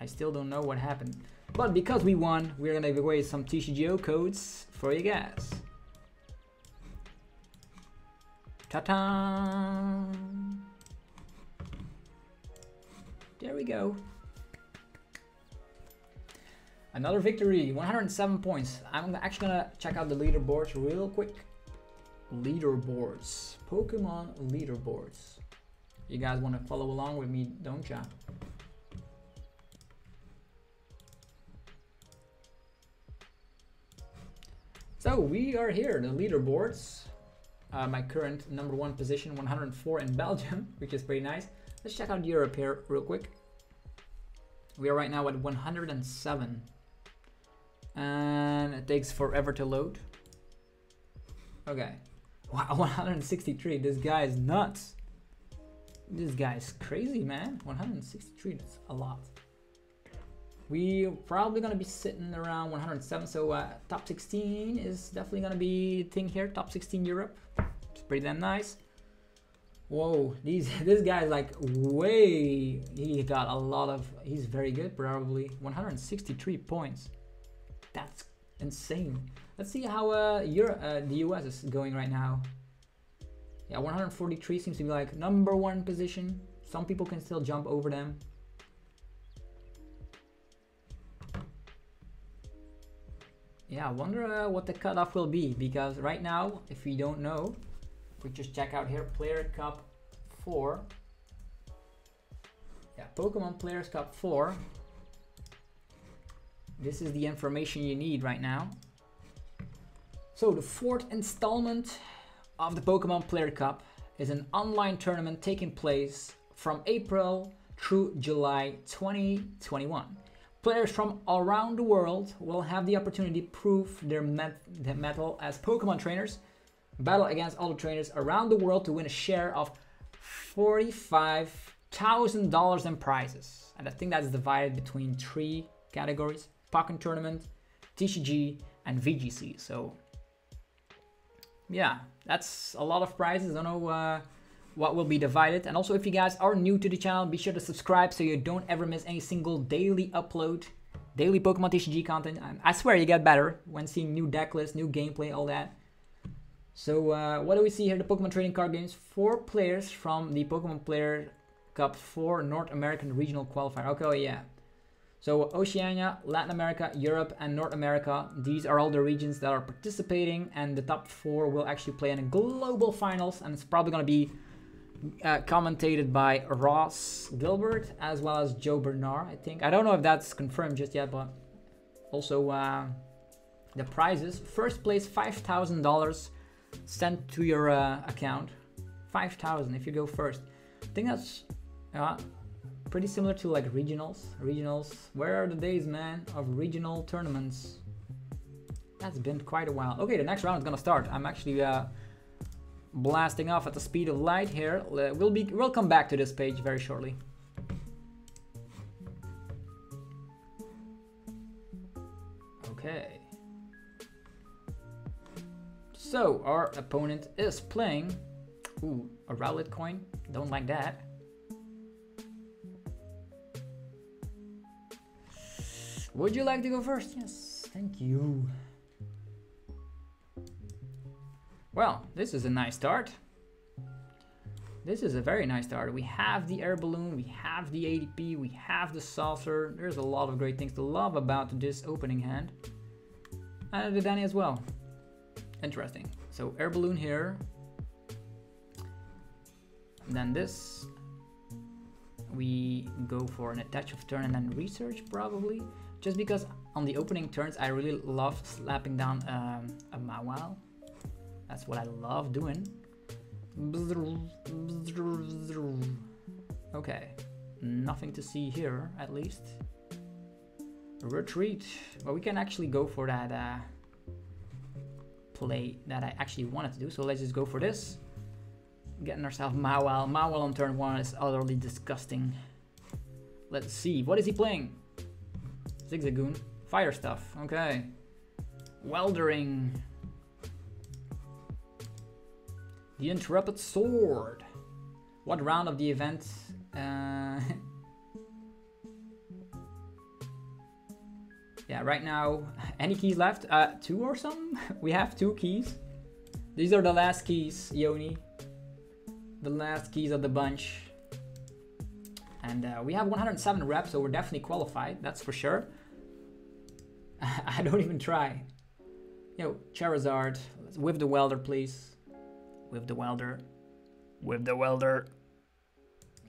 I still don't know what happened. But because we won, we're gonna give away some TCGO codes for you guys. Ta-ta! There we go. Another victory, 107 points. I'm actually gonna check out the leaderboards real quick leaderboards. Pokemon leaderboards. You guys want to follow along with me, don't ya? So we are here, the leaderboards. Uh, my current number one position, 104 in Belgium, which is pretty nice. Let's check out Europe here real quick. We are right now at 107. And it takes forever to load. Okay, Wow, 163. This guy is nuts. This guy is crazy, man. 163, that's a lot. We're probably gonna be sitting around 107, so uh, top 16 is definitely gonna be thing here. Top 16 Europe. It's pretty damn nice. Whoa, these this guy's like way. He got a lot of. He's very good, probably 163 points. That's insane. Let's see how uh, Europe, uh, the US is going right now. Yeah, 143 seems to be like number one position. Some people can still jump over them. Yeah, I wonder uh, what the cutoff will be because right now, if we don't know, we just check out here, Player Cup 4. Yeah, Pokemon Players Cup 4. This is the information you need right now. So the fourth installment of the Pokemon Player Cup is an online tournament taking place from April through July 2021. Players from around the world will have the opportunity to prove their, met their mettle as Pokemon trainers, battle against other trainers around the world to win a share of $45,000 in prizes. And I think that's divided between three categories Pokken Tournament, TCG, and VGC. So, yeah, that's a lot of prizes. I don't know uh, what will be divided. And also, if you guys are new to the channel, be sure to subscribe so you don't ever miss any single daily upload, daily Pokemon TCG content. I swear you get better when seeing new deck lists, new gameplay, all that. So, uh, what do we see here? The Pokemon Trading Card Games. Four players from the Pokemon Player Cup 4 North American Regional Qualifier. Okay, oh, yeah. So Oceania, Latin America, Europe, and North America, these are all the regions that are participating and the top four will actually play in a global finals and it's probably going to be uh, commentated by Ross Gilbert as well as Joe Bernard, I think. I don't know if that's confirmed just yet, but also uh, the prizes. First place, $5,000 sent to your uh, account. 5,000 if you go first. I think that's uh, pretty similar to like regionals. Regionals, where are the days, man, of regional tournaments? That's been quite a while. Okay, the next round is gonna start. I'm actually uh, blasting off at the speed of light here. We'll be we'll come back to this page very shortly. Okay. So our opponent is playing. Ooh, a Rowlet coin. Don't like that. Would you like to go first? Yes, thank you. Well, this is a nice start. This is a very nice start. We have the air balloon, we have the ADP, we have the saucer. There's a lot of great things to love about this opening hand. And the Danny as well. Interesting. So air balloon here. And then this. We go for an attach of turn and then research probably. Just because on the opening turns, I really love slapping down um, a Mawile. That's what I love doing. Okay, nothing to see here, at least. Retreat. Well, we can actually go for that uh, play that I actually wanted to do. So let's just go for this. Getting ourselves Mawile. Mawile on turn one is utterly disgusting. Let's see. What is he playing? Zigzagoon. Fire stuff. Okay. Weldering. The Intrepid Sword. What round of the event? Uh, yeah, right now, any keys left? Uh, two or some? we have two keys. These are the last keys, Yoni. The last keys of the bunch. And uh, we have 107 reps, so we're definitely qualified, that's for sure. I don't even try. Yo, Charizard, with the welder, please. With the welder. With the welder.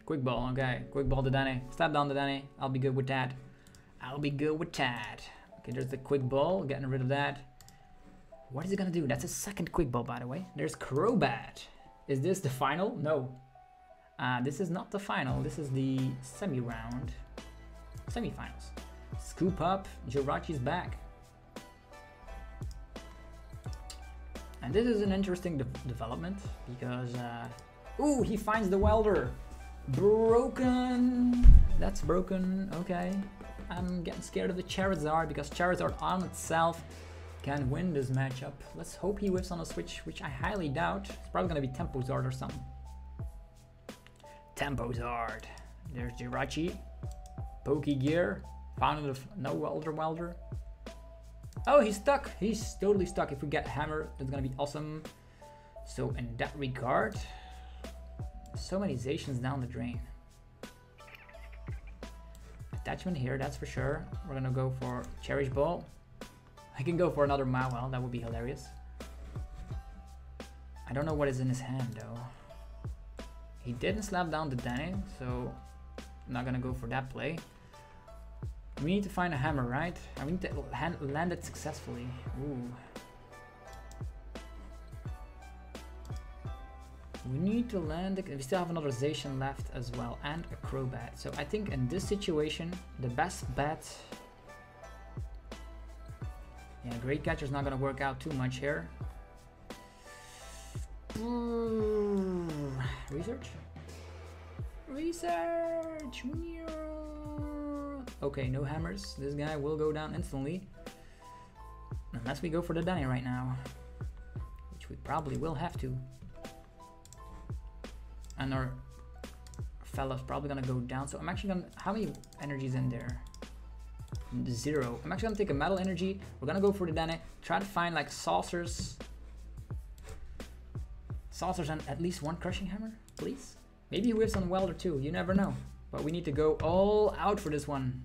Quick ball, okay. Quick ball to Dedenne. Step down to Dedenne. I'll be good with that. I'll be good with that. Okay, there's the quick ball. Getting rid of that. What is he gonna do? That's a second quick ball, by the way. There's Crobat. Is this the final? No. Uh, this is not the final. This is the semi-round. Semi-finals. Scoop up. Jirachi's back. And this is an interesting de development because, uh, ooh, he finds the welder. Broken. That's broken. Okay. I'm getting scared of the Charizard because Charizard on itself can win this matchup. Let's hope he whiffs on a switch, which I highly doubt. It's probably gonna be Tempozard or something. Tempozard. There's Jirachi. Pokegear. Found of no welder welder. Oh, he's stuck. He's totally stuck. If we get hammer, that's gonna be awesome. So in that regard, so many Zacians down the drain. Attachment here, that's for sure. We're gonna go for Cherish Ball. I can go for another Mawile, that would be hilarious. I don't know what is in his hand though. He didn't slap down the Dedenne, so I'm not gonna go for that play. We need to find a hammer, right? I need to land it successfully. Ooh. We need to land it. We still have another Zacian left as well, and a Crobat. So I think in this situation, the best bet... Yeah, Great Catcher's not gonna work out too much here. Hmm. Research? Research! Okay, no hammers. This guy will go down instantly. Unless we go for the Dedenne right now. Which we probably will have to. And our fella's probably gonna go down. So I'm actually gonna... How many energies in there? Zero. I'm actually gonna take a metal energy. We're gonna go for the Dedenne. Try to find like saucers. Saucers and at least one crushing hammer, please. Maybe he whiffs on welder too. You never know. But we need to go all out for this one.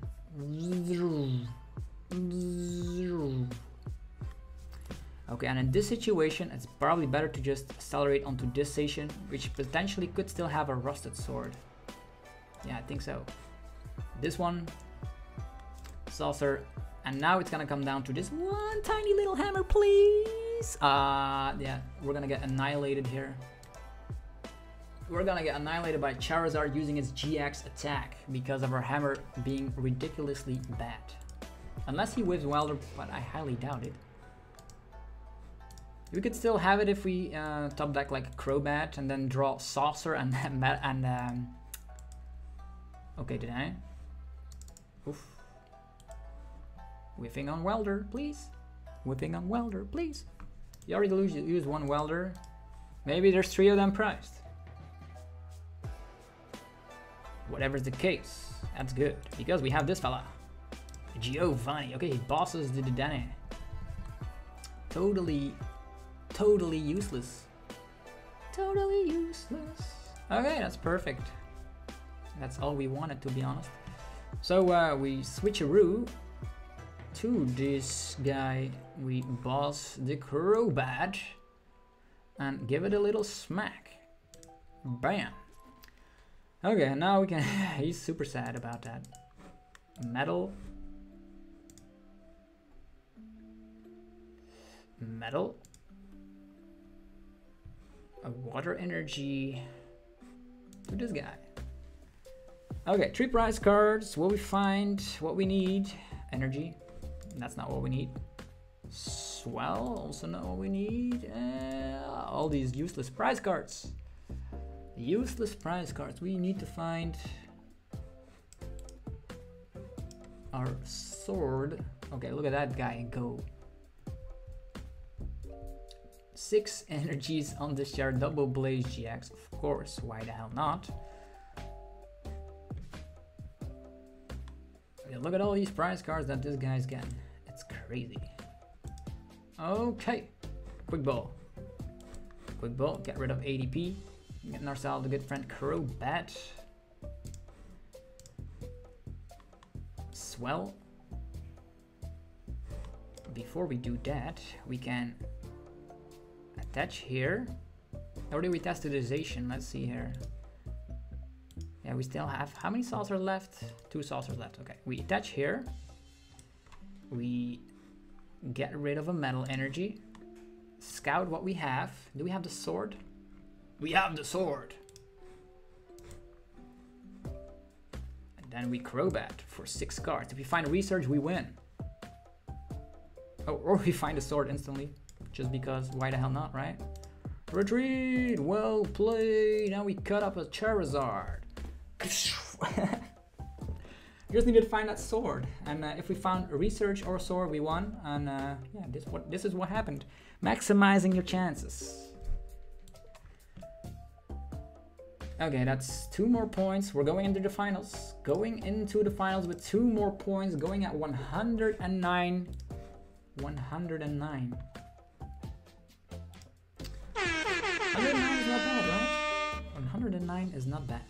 Okay, and in this situation, it's probably better to just accelerate onto this station, which potentially could still have a rusted sword. Yeah, I think so. This one, saucer, and now it's gonna come down to this one tiny little hammer, please. Uh, yeah, we're gonna get annihilated here we're gonna get annihilated by Charizard using its GX attack because of our hammer being ridiculously bad. Unless he whiffs Welder, but I highly doubt it. We could still have it if we uh, top deck like Crobat and then draw Saucer and and um... okay, did I? Oof. Whiffing on Welder, please. Whipping on Welder, please. You already used one Welder. Maybe there's three of them priced. Whatever's the case, that's good. Because we have this fella. Giovanni. Okay, he bosses the Dedenne. Totally, totally useless. Totally useless. Okay, that's perfect. That's all we wanted, to be honest. So uh, we switcheroo to this guy. We boss the Crobat and give it a little smack. Bam. Okay, now we can... He's super sad about that. Metal. Metal. a water energy to this guy. Okay, three prize cards. What we find, what we need. Energy. That's not what we need. Swell, also not what we need. Uh, all these useless prize cards. Useless prize cards. We need to find our sword. Okay, look at that guy go. Six energies on this chart, double blaze GX, of course, why the hell not? Look at all these prize cards that this guy's getting. It's crazy. Okay, quick ball. Quick ball, get rid of ADP. Getting ourselves a good friend Crobat. Swell. Before we do that, we can attach here. Or do we test utilization? Let's see here. Yeah, we still have, how many saucers left? Two saucers left, okay. We attach here. We get rid of a metal energy. Scout what we have. Do we have the sword? We have the sword. And then we Crobat for six cards. If we find research, we win. Oh, or we find a sword instantly. Just because, why the hell not, right? Retreat! Well played! Now we cut up a Charizard. just needed to find that sword, and uh, if we found research or sword, we won. And uh, yeah, this what this is what happened. Maximizing your chances. Okay, that's two more points. We're going into the finals. Going into the finals with two more points, going at 109. 109. 109 is not bad, right? 109 is not bad.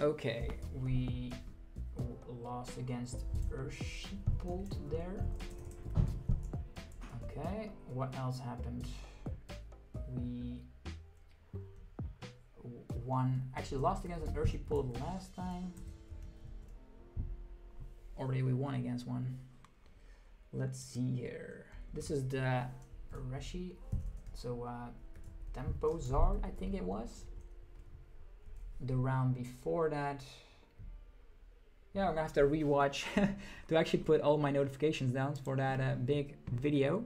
Okay, we lost against Urshipold there. Okay, what else happened? We won, actually lost against an Urshipold last time. Already we won against one. Let's see here. This is the Reshi, so uh, Zard, I think it was the round before that. Yeah, I'm gonna have to rewatch to actually put all my notifications down for that uh, big video.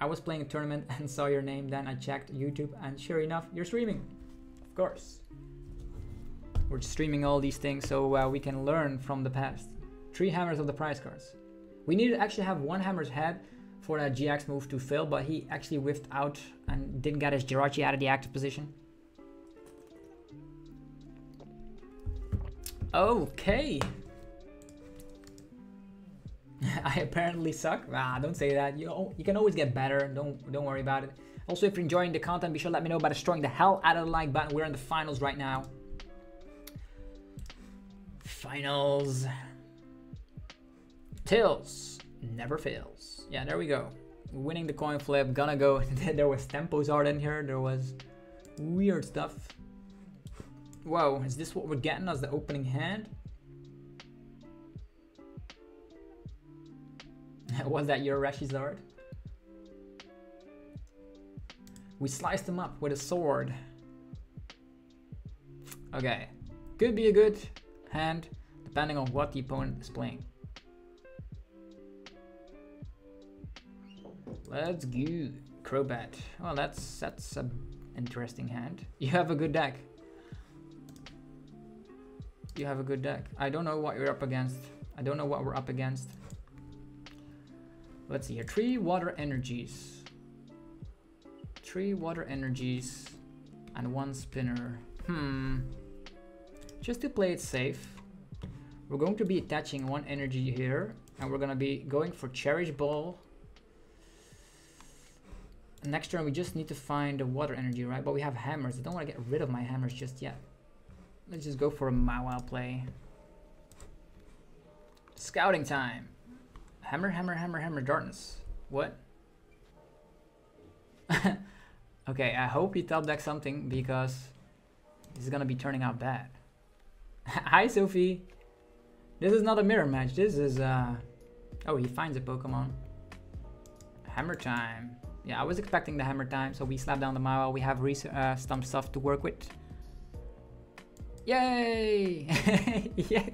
I was playing a tournament and saw your name, then I checked YouTube, and sure enough, you're streaming. Of course. We're streaming all these things so uh, we can learn from the past. Three hammers of the prize cards. We need to actually have one hammer's head for that GX move to fail, but he actually whiffed out and didn't get his Jirachi out of the active position. Okay. I apparently suck. Ah, don't say that. You you can always get better. Don't don't worry about it. Also, if you're enjoying the content, be sure to let me know by destroying the hell out of the like button. We're in the finals right now. Finals. Tails never fails. Yeah, there we go. Winning the coin flip. Gonna go. there was Tempo Zard in here. There was weird stuff. Whoa, is this what we're getting as the opening hand? Was that your Rashizard? We sliced him up with a sword. Okay, could be a good hand depending on what the opponent is playing. Let's go. Crobat. Well, that's that's an interesting hand. You have a good deck you have a good deck. I don't know what you're up against. I don't know what we're up against. Let's see here. Three water energies. Three water energies and one spinner. Hmm. Just to play it safe, we're going to be attaching one energy here and we're going to be going for Cherish Ball. Next turn we just need to find the water energy, right? But we have hammers. I don't want to get rid of my hammers just yet. Let's just go for a Mawile play. Scouting time. Hammer, hammer, hammer, hammer, darkness. What? okay, I hope he top deck something because this is gonna be turning out bad. Hi, Sophie. This is not a mirror match. This is uh, Oh, he finds a Pokemon. Hammer time. Yeah, I was expecting the hammer time, so we slap down the Mawile. We have uh, some stuff to work with. Yay! yeah.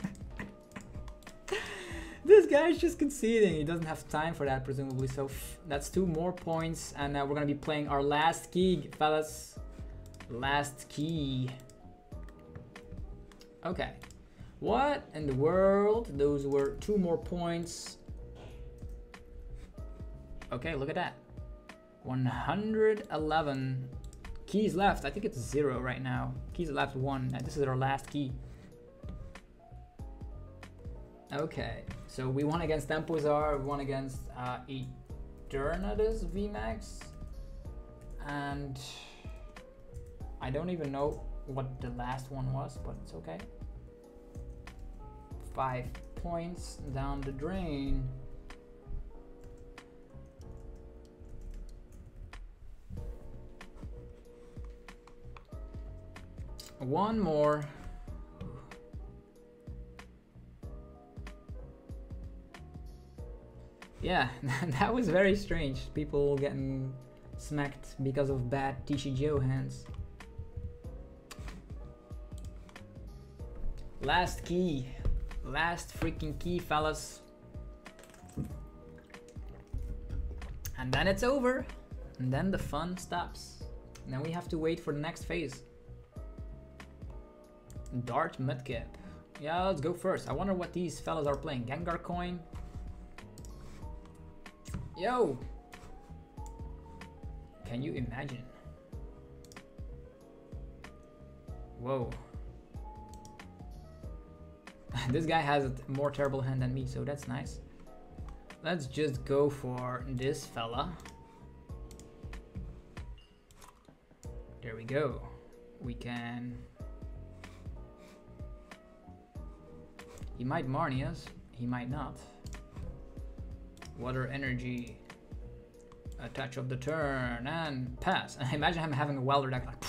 This guy's just conceding. He doesn't have time for that, presumably. So that's two more points, and uh, we're gonna be playing our last key, fellas. Last key. Okay. What in the world? Those were two more points. Okay, look at that. 111 keys left. I think it's zero right now. Keys left one. This is our last key. Okay, so we won against Tempozar, we won against uh, Eternatus VMAX, and I don't even know what the last one was, but it's okay. Five points down the drain. One more. Yeah, that was very strange. People getting smacked because of bad TCGO hands. Last key. Last freaking key, fellas. And then it's over. And then the fun stops. And then we have to wait for the next phase. Dart Mudkip. Yeah, let's go first. I wonder what these fellas are playing. Gengar Coin. Yo! Can you imagine? Whoa. this guy has a more terrible hand than me, so that's nice. Let's just go for this fella. There we go. We can He might Marnie us, he might not. Water energy. A touch of the turn and pass. And imagine him having a Welder deck like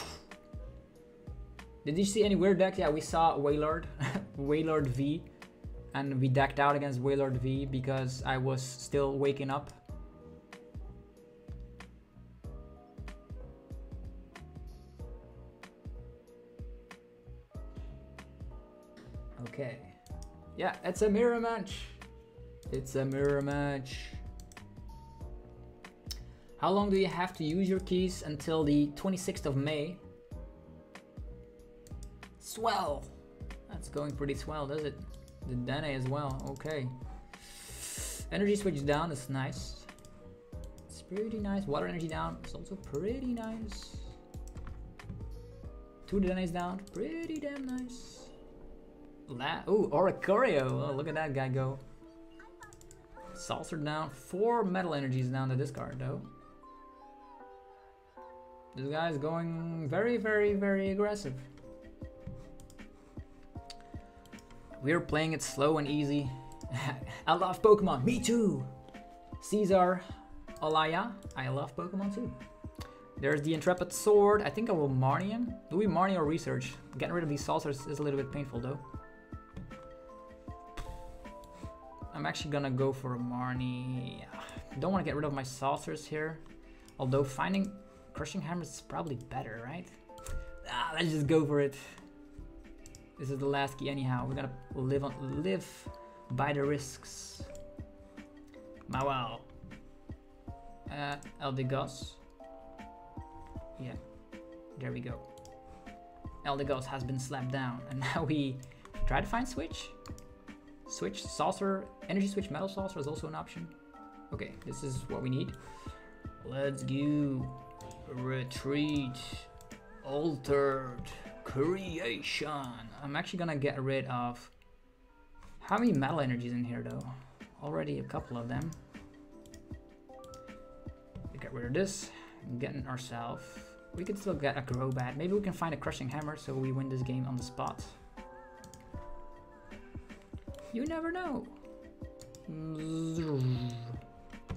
Did you see any weird deck? Yeah, we saw Wailord, Wailord V, and we decked out against Wailord V because I was still waking up. Okay. Yeah, it's a mirror match. It's a mirror match. How long do you have to use your keys until the 26th of May? Swell. That's going pretty swell, does it? The Dene as well, okay. Energy switch down is nice. It's pretty nice. Water energy down is also pretty nice. Two Denes down, pretty damn nice. La Ooh, Oricorio. Oh, look at that guy go. Saucer down. Four metal energies down to discard, though. This guy's going very, very, very aggressive. We're playing it slow and easy. I love Pokemon. Me too. Caesar Alaya. I love Pokemon too. There's the Intrepid Sword. I think I will Marnie him. Do we Marnie or Research? Getting rid of these saucers is a little bit painful though. I'm actually gonna go for a Marnie. Don't want to get rid of my saucers here. Although finding crushing hammers is probably better, right? Ah, let's just go for it. This is the last key anyhow. We're gonna live on live by the risks. Mawile. Uh, Eldegoss. Yeah, there we go. Eldegoss has been slapped down, and now we try to find switch. Switch, saucer, energy switch, metal saucer is also an option. Okay, this is what we need. Let's go. Retreat. Altered. Creation. I'm actually gonna get rid of... How many metal energies in here though? Already a couple of them. We get rid of this. Getting ourselves... We could still get a Crobat. Maybe we can find a Crushing Hammer so we win this game on the spot. You never know.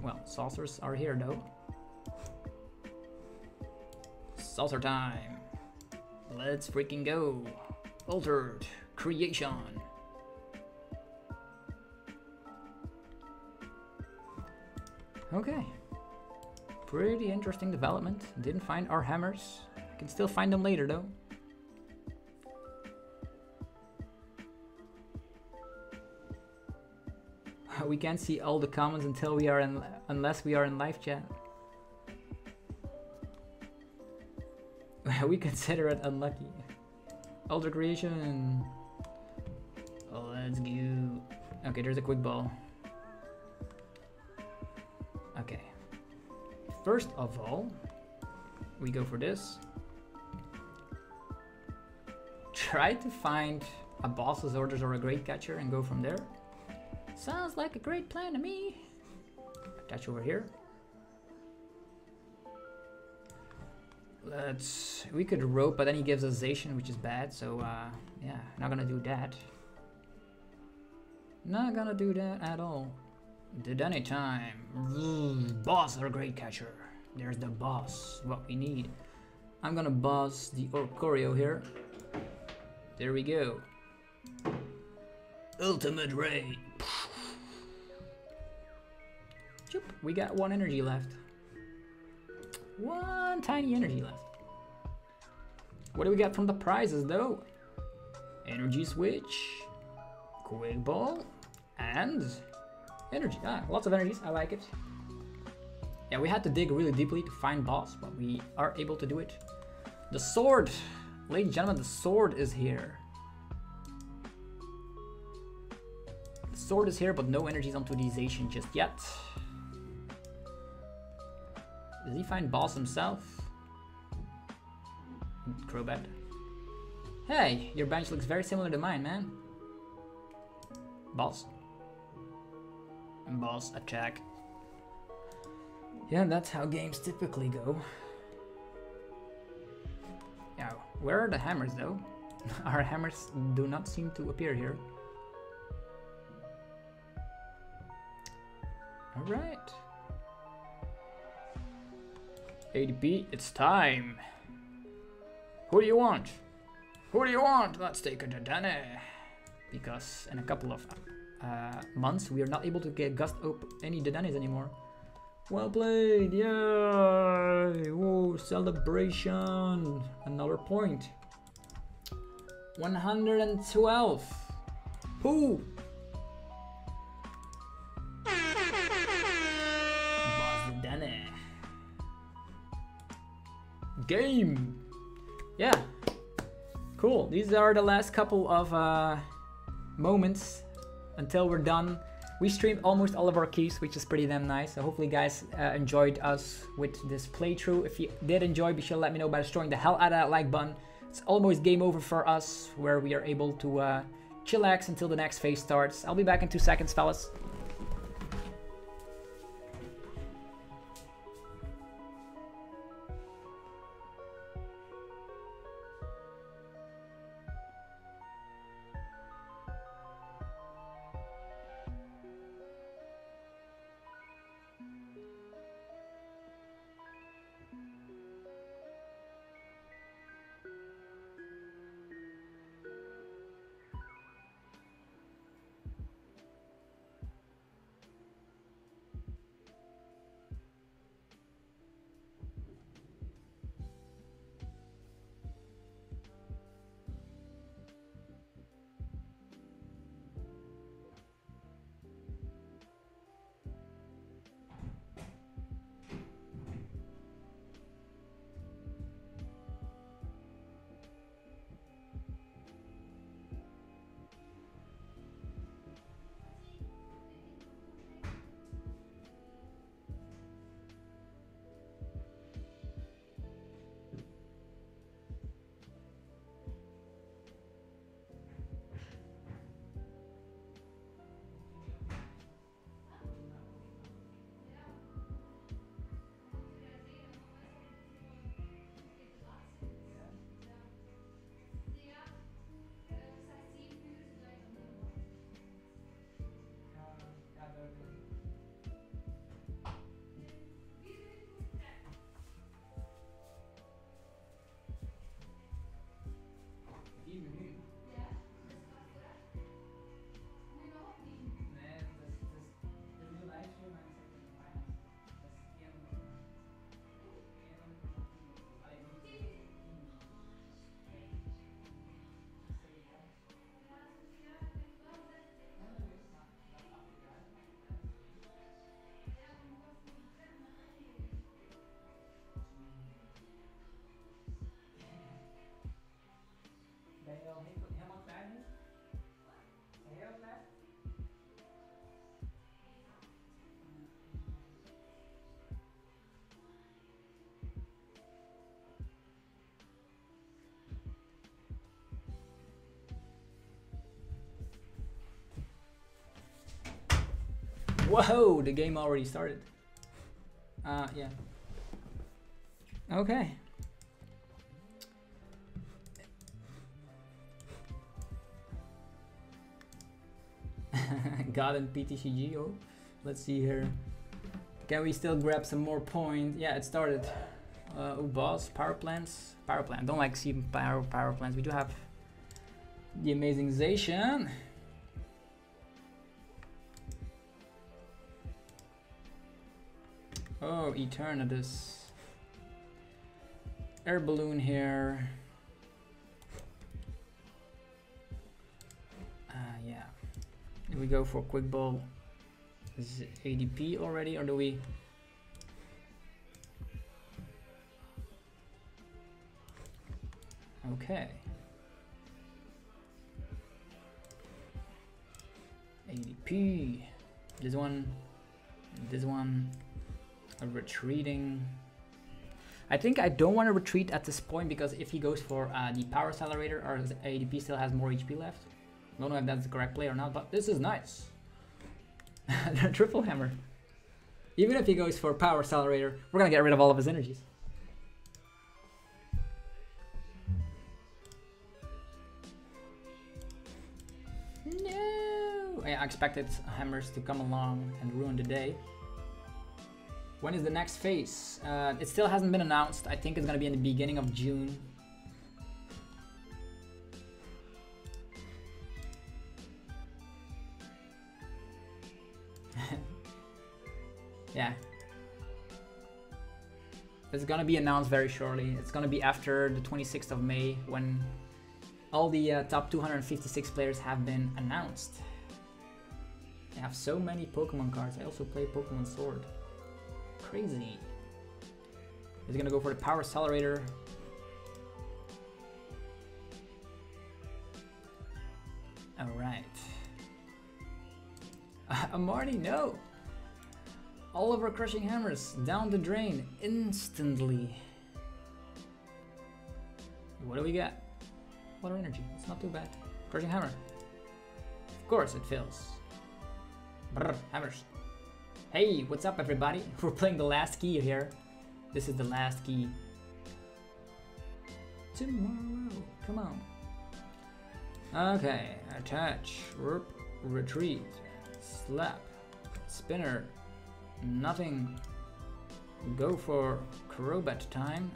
Well, saucers are here though. Saucer time. Let's freaking go. Altered creation. Okay. Pretty interesting development. Didn't find our hammers. Can still find them later though. We can't see all the comments until we are in unless we are in live chat. we consider it unlucky. Altered Creation. Let's go. Okay, there's a quick ball. Okay. First of all, we go for this. Try to find a boss's orders or a great catcher and go from there. Sounds like a great plan to me. Attach over here. Let's... We could rope, but then he gives us Zacian, which is bad. So, uh, yeah, not gonna do that. Not gonna do that at all. Did any time. boss or great catcher. There's the boss, what we need. I'm gonna boss the Oricorio here. There we go. Ultimate Ray. We got one energy left. One tiny energy left. What do we got from the prizes though? Energy switch, quick ball, and energy. Ah, lots of energies. I like it. Yeah, we had to dig really deeply to find boss, but we are able to do it. The sword! Ladies and gentlemen, the sword is here. The sword is here, but no energies on Zacian just yet. Does he find boss himself? Crobat. Hey, your bench looks very similar to mine, man. Boss. Boss attack. Yeah, that's how games typically go. Yeah, where are the hammers though? Our hammers do not seem to appear here. Alright. ADP, it's time. Who do you want? Who do you want? Let's take a Dedenne. Because in a couple of uh, months, we are not able to get gust up any Dedennes anymore. Well played, yay! Whoa, celebration! Another point. 112. Who? Game. Yeah, cool. These are the last couple of uh, moments until we're done. We streamed almost all of our keys, which is pretty damn nice. So hopefully guys uh, enjoyed us with this playthrough. If you did enjoy, be sure to let me know by destroying the hell out of that like button. It's almost game over for us, where we are able to uh, chillax until the next phase starts. I'll be back in two seconds, fellas. Whoa, the game already started. Uh, yeah. Okay. God and PTCG. Oh, let's see here. Can we still grab some more points? Yeah, it started. Uh, oh, boss, power plants. Power plant. Don't like seeing power power plants. We do have the amazing Zacian. Eternatus. Air balloon here. Uh, yeah. Do we go for quick ball? Is ADP already, or do we? Okay. ADP. This one. This one. A retreating. I think I don't want to retreat at this point because if he goes for uh, the power accelerator or ADP still has more HP left. Don't know if that's the correct play or not, but this is nice. triple hammer. Even if he goes for power accelerator, we're gonna get rid of all of his energies. No! I expected hammers to come along and ruin the day. When is the next phase? Uh, it still hasn't been announced. I think it's gonna be in the beginning of June. yeah. It's gonna be announced very shortly. It's gonna be after the 26th of May when all the uh, top 256 players have been announced. I have so many Pokemon cards. I also play Pokemon Sword. Crazy. He's gonna go for the Power Accelerator. Alright. Uh, Marty, no! All of our crushing hammers down the drain instantly. What do we get? Water energy. It's not too bad. Crushing hammer. Of course it fails. Brr, hammers. Hey, what's up everybody? We're playing the last key here. This is the last key. Tomorrow. Come on. Okay, attach, Rip. retreat, slap, spinner, nothing. Go for Crobat time.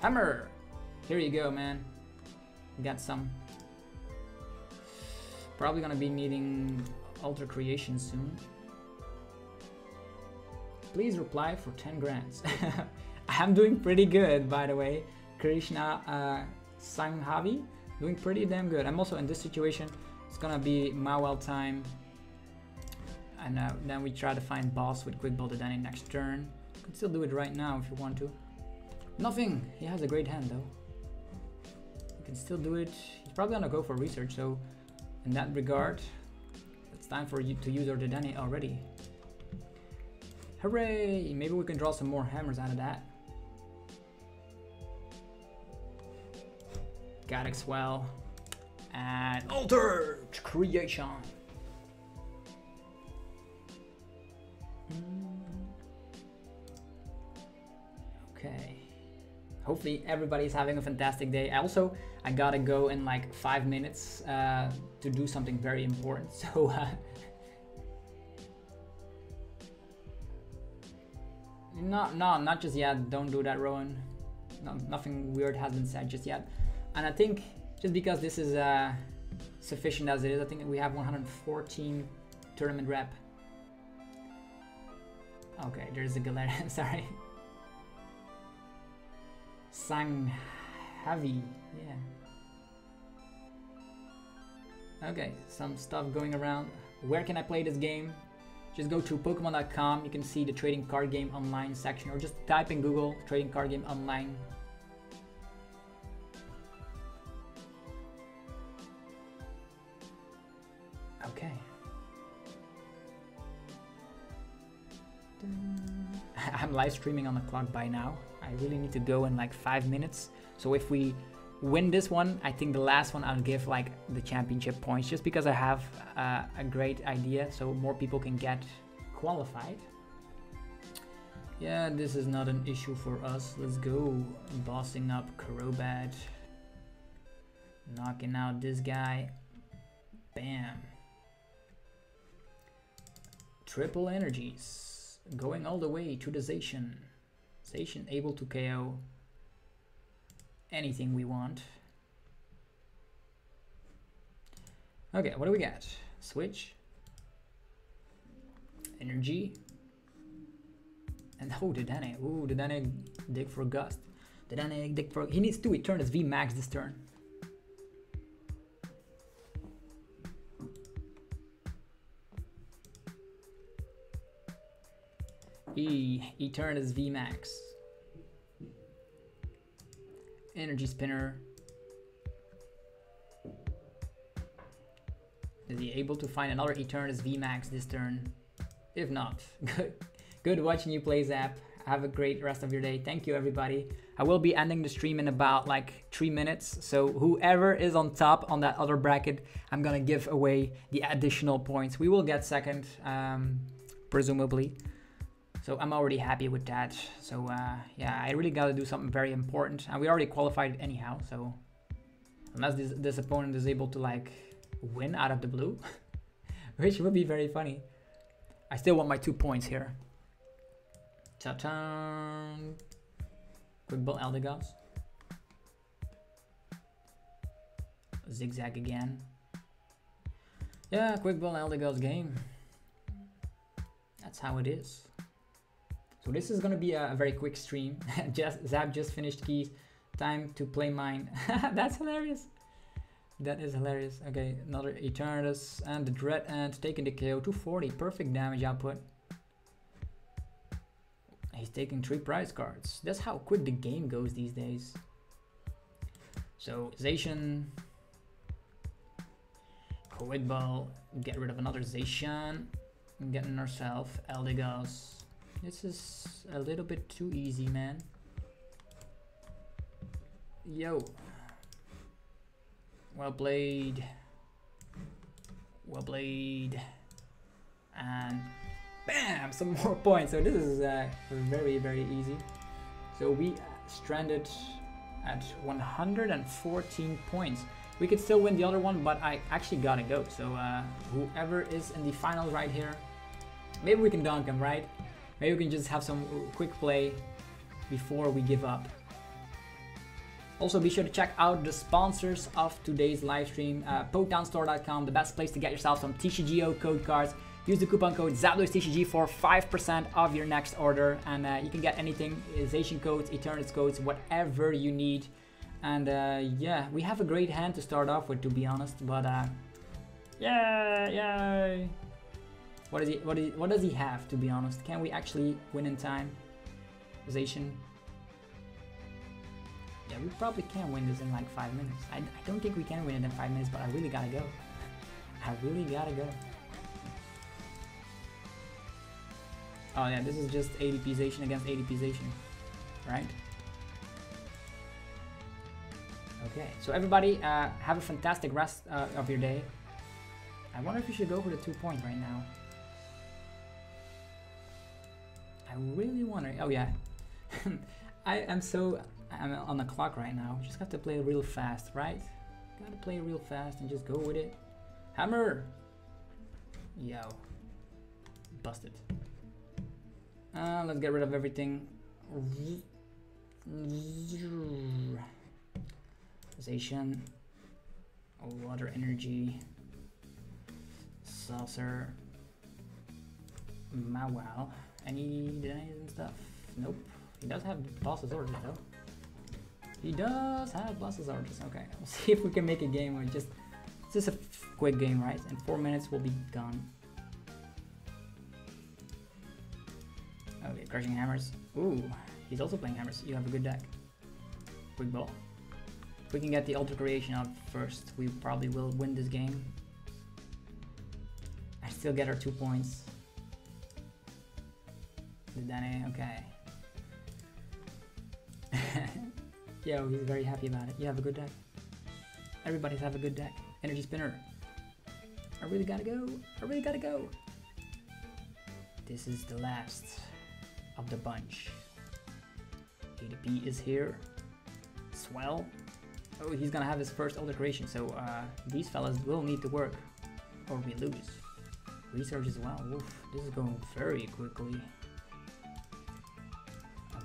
Hammer! Here you go, man. Got some. Probably gonna be needing Alter Creation soon. Please reply for 10 grants. I'm doing pretty good, by the way. Krishna uh, Sanghavi, doing pretty damn good. I'm also in this situation. It's gonna be Mawile time. And uh, then we try to find boss with Quick Ball Dedenne next turn. Could still do it right now if you want to. Nothing! He has a great hand though. You can still do it. He's probably gonna go for research, so in that regard, time for you to use our Dedenne already. Hooray! Maybe we can draw some more hammers out of that. Got Xwell. And Alter Creation. Mm. Okay. Hopefully everybody's having a fantastic day. Also, I gotta go in like five minutes uh, to do something very important. So, uh, no, no, not just yet. Don't do that, Rowan. No, nothing weird has been said just yet. And I think just because this is uh, sufficient as it is, I think we have 114 tournament rep. Okay, there's a Galarian, sorry. Sang heavy, yeah. Okay, some stuff going around. Where can I play this game? Just go to Pokemon.com. You can see the trading card game online section, or just type in Google trading card game online. Okay. I'm live streaming on the clock by now. I really need to go in like five minutes. So if we win this one, I think the last one I'll give like the championship points just because I have uh, a great idea so more people can get qualified. Yeah, this is not an issue for us. Let's go. Bossing up Crobat. Knocking out this guy. Bam. Triple energies. Going all the way to the Zacian. Able to KO anything we want. Okay, what do we got? Switch. Energy. And oh, Dedenne. Ooh, Dedenne dig for Gust. Dedenne dig for... He needs to return his V max this turn. E, Eternatus VMAX. Energy Spinner. Is he able to find another Eternatus VMAX this turn? If not, good. Good watching you play Zap. Have a great rest of your day. Thank you, everybody. I will be ending the stream in about like three minutes. So whoever is on top on that other bracket, I'm gonna give away the additional points. We will get second, um, presumably. So I'm already happy with that. So uh, yeah, I really got to do something very important. And we already qualified anyhow, so unless this, this opponent is able to like win out of the blue, which would be very funny. I still want my two points here. Ta-ta! Quick ball Eldegoss. Zigzag again. Yeah, quick ball Eldegoss game. That's how it is. So this is gonna be a, very quick stream. just Zap just finished keys. Time to play mine. That's hilarious. That is hilarious. Okay, another Eternatus and the Dread End taking the KO. 240, perfect damage output. He's taking three prize cards. That's how quick the game goes these days. So Zacian, Quick Ball, get rid of another Zacian, getting ourselves Eldegoss. This is a little bit too easy, man. Yo. Well played. Well played. And bam, some more points. So this is uh, very, very easy. So we stranded at 114 points. We could still win the other one, but I actually gotta go. So uh, whoever is in the final right here, maybe we can dunk him, right? Maybe we can just have some quick play before we give up. Also, be sure to check out the sponsors of today's live stream, uh, PoTownStore.com, the best place to get yourself some TCGO code cards. Use the coupon code ZapdosTCG for 5% of your next order, and uh, you can get anything, Zacian codes, Eternatus codes, whatever you need. And uh, yeah, we have a great hand to start off with, to be honest, but uh, yeah, yay! What does he what, is, what does he have to be honest? Can we actually win in time? Position. Yeah, we probably can win this in like five minutes. I, I don't think we can win it in five minutes, but I really gotta go. I really gotta go. Oh yeah, this is just ADP Zacian against ADP Zacian, right? Okay, so everybody, uh, have a fantastic rest uh, of your day. I wonder if you should go for the two points right now. I really want to. Oh yeah, I am so. I'm on the clock right now. Just have to play real fast, right? Gotta play real fast and just go with it. Hammer. Yo. Busted. Uh, let's get rid of everything. Zacian. Water energy. Saucer. Mawile. Any denies and stuff? Nope. He does have boss's orders though. He does have boss's orders. Okay, we'll see if we can make a game or just it's just a quick game, right? In four minutes we'll be done. Okay, crushing hammers. Ooh, he's also playing hammers. You have a good deck. Quick ball. If we can get the ultra creation out first, we probably will win this game. I still get our two points. The Dedenne, okay. Yo, he's very happy about it. You have a good deck. Everybody's have a good deck. Energy spinner. I really gotta go. I really gotta go. This is the last of the bunch. ADP is here. Swell. Oh, he's gonna have his first Altered Creation, so uh, these fellas will need to work or we lose. Research as well. Oof, this is going very quickly.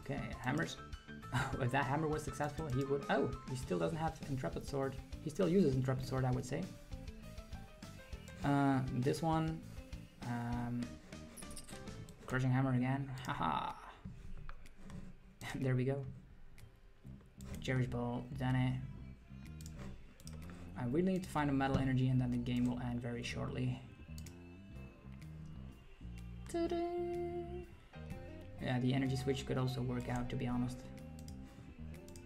Okay, hammers. if that hammer was successful, he would... Oh, he still doesn't have Intrepid Sword. He still uses Intrepid Sword, I would say. Uh, this one... Um, crushing Hammer again. Haha. there we go. Cherish Ball, Dane. I really need to find a metal energy and then the game will end very shortly. Yeah, the energy switch could also work out to be honest.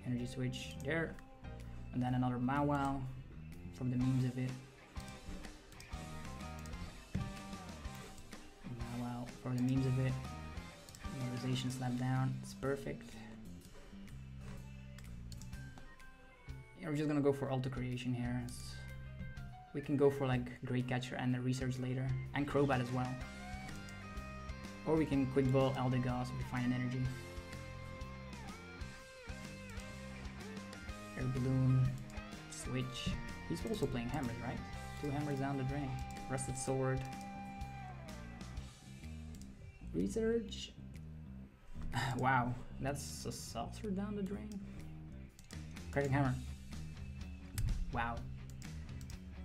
Energy switch there. And then another Mawile from the memes of it. Mawile for the memes of it. Memorization slap down. It's perfect. Yeah, we're just gonna go for altered creation here. It's, we can go for like Great Catcher and the research later. And Crobat as well. Or we can quick ball Eldegoss if we find an energy. Air Balloon, Switch. He's also playing hammers, right? Two hammers down the drain. Rusted Sword. Research. wow, that's a saucer down the drain. Cracking Hammer. Wow.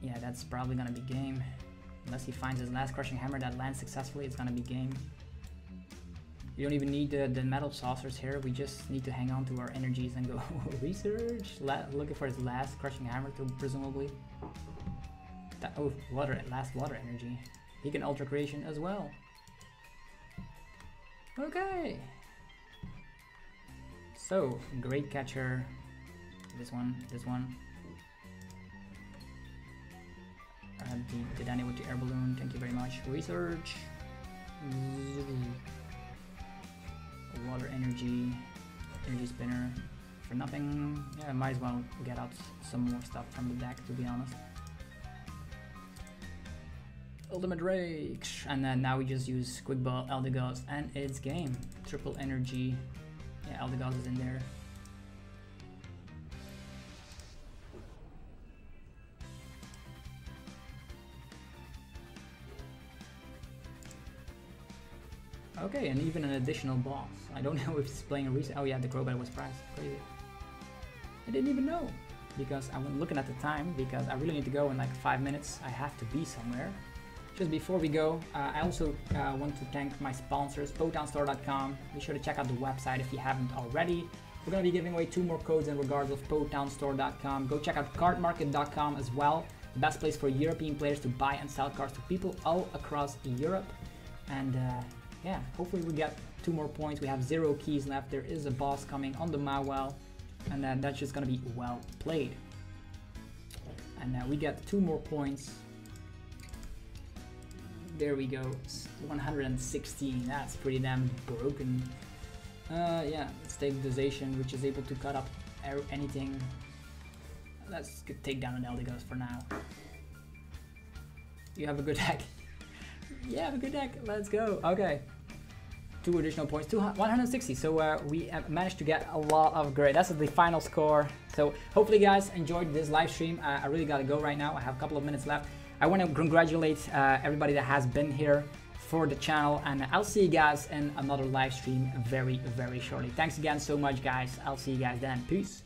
Yeah, that's probably gonna be game. Unless he finds his last Crushing Hammer that lands successfully, it's gonna be game. We don't even need the, the metal saucers here, we just need to hang on to our energies and go research. La looking for his last crushing hammer to presumably. That, oh, water, last water energy. He can altered creation as well. Okay. So, great catcher. This one, this one. Have the, the Danny with the air balloon, thank you very much. Research water energy, energy spinner for nothing. Yeah, I might as well get out some more stuff from the deck to be honest. Ultimate Rage! And then now we just use Quick Ball, Eldegoss, and it's game. Triple energy. Yeah, Eldegoss is in there. Okay, and even an additional boss. I don't know if it's playing a reason. Oh yeah, the Crobat was priced. Crazy. I didn't even know because I'm looking at the time because I really need to go in like five minutes. I have to be somewhere. Just before we go, uh, I also uh, want to thank my sponsors, PoTownStore.com. Be sure to check out the website if you haven't already. We're going to be giving away two more codes in regards of PoTownStore.com. Go check out CardMarket.com as well. The best place for European players to buy and sell cards to people all across Europe. And uh, yeah, hopefully we get two more points. We have zero keys left. There is a boss coming on the Mawile, and then that's just gonna be well played. And now we get two more points. There we go, 116. That's pretty damn broken. Uh, yeah, let's take which is able to cut up anything. Let's take down an Eldegoss for now. You have a good deck. yeah, have a good deck. Let's go. Okay two additional points, to 160. So uh, we managed to get a lot of grade. That's the final score. So hopefully guys enjoyed this live stream. Uh, I really gotta go right now. I have a couple of minutes left. I want to congratulate uh, everybody that has been here for the channel and I'll see you guys in another live stream very, very shortly. Thanks again so much guys. I'll see you guys then. Peace.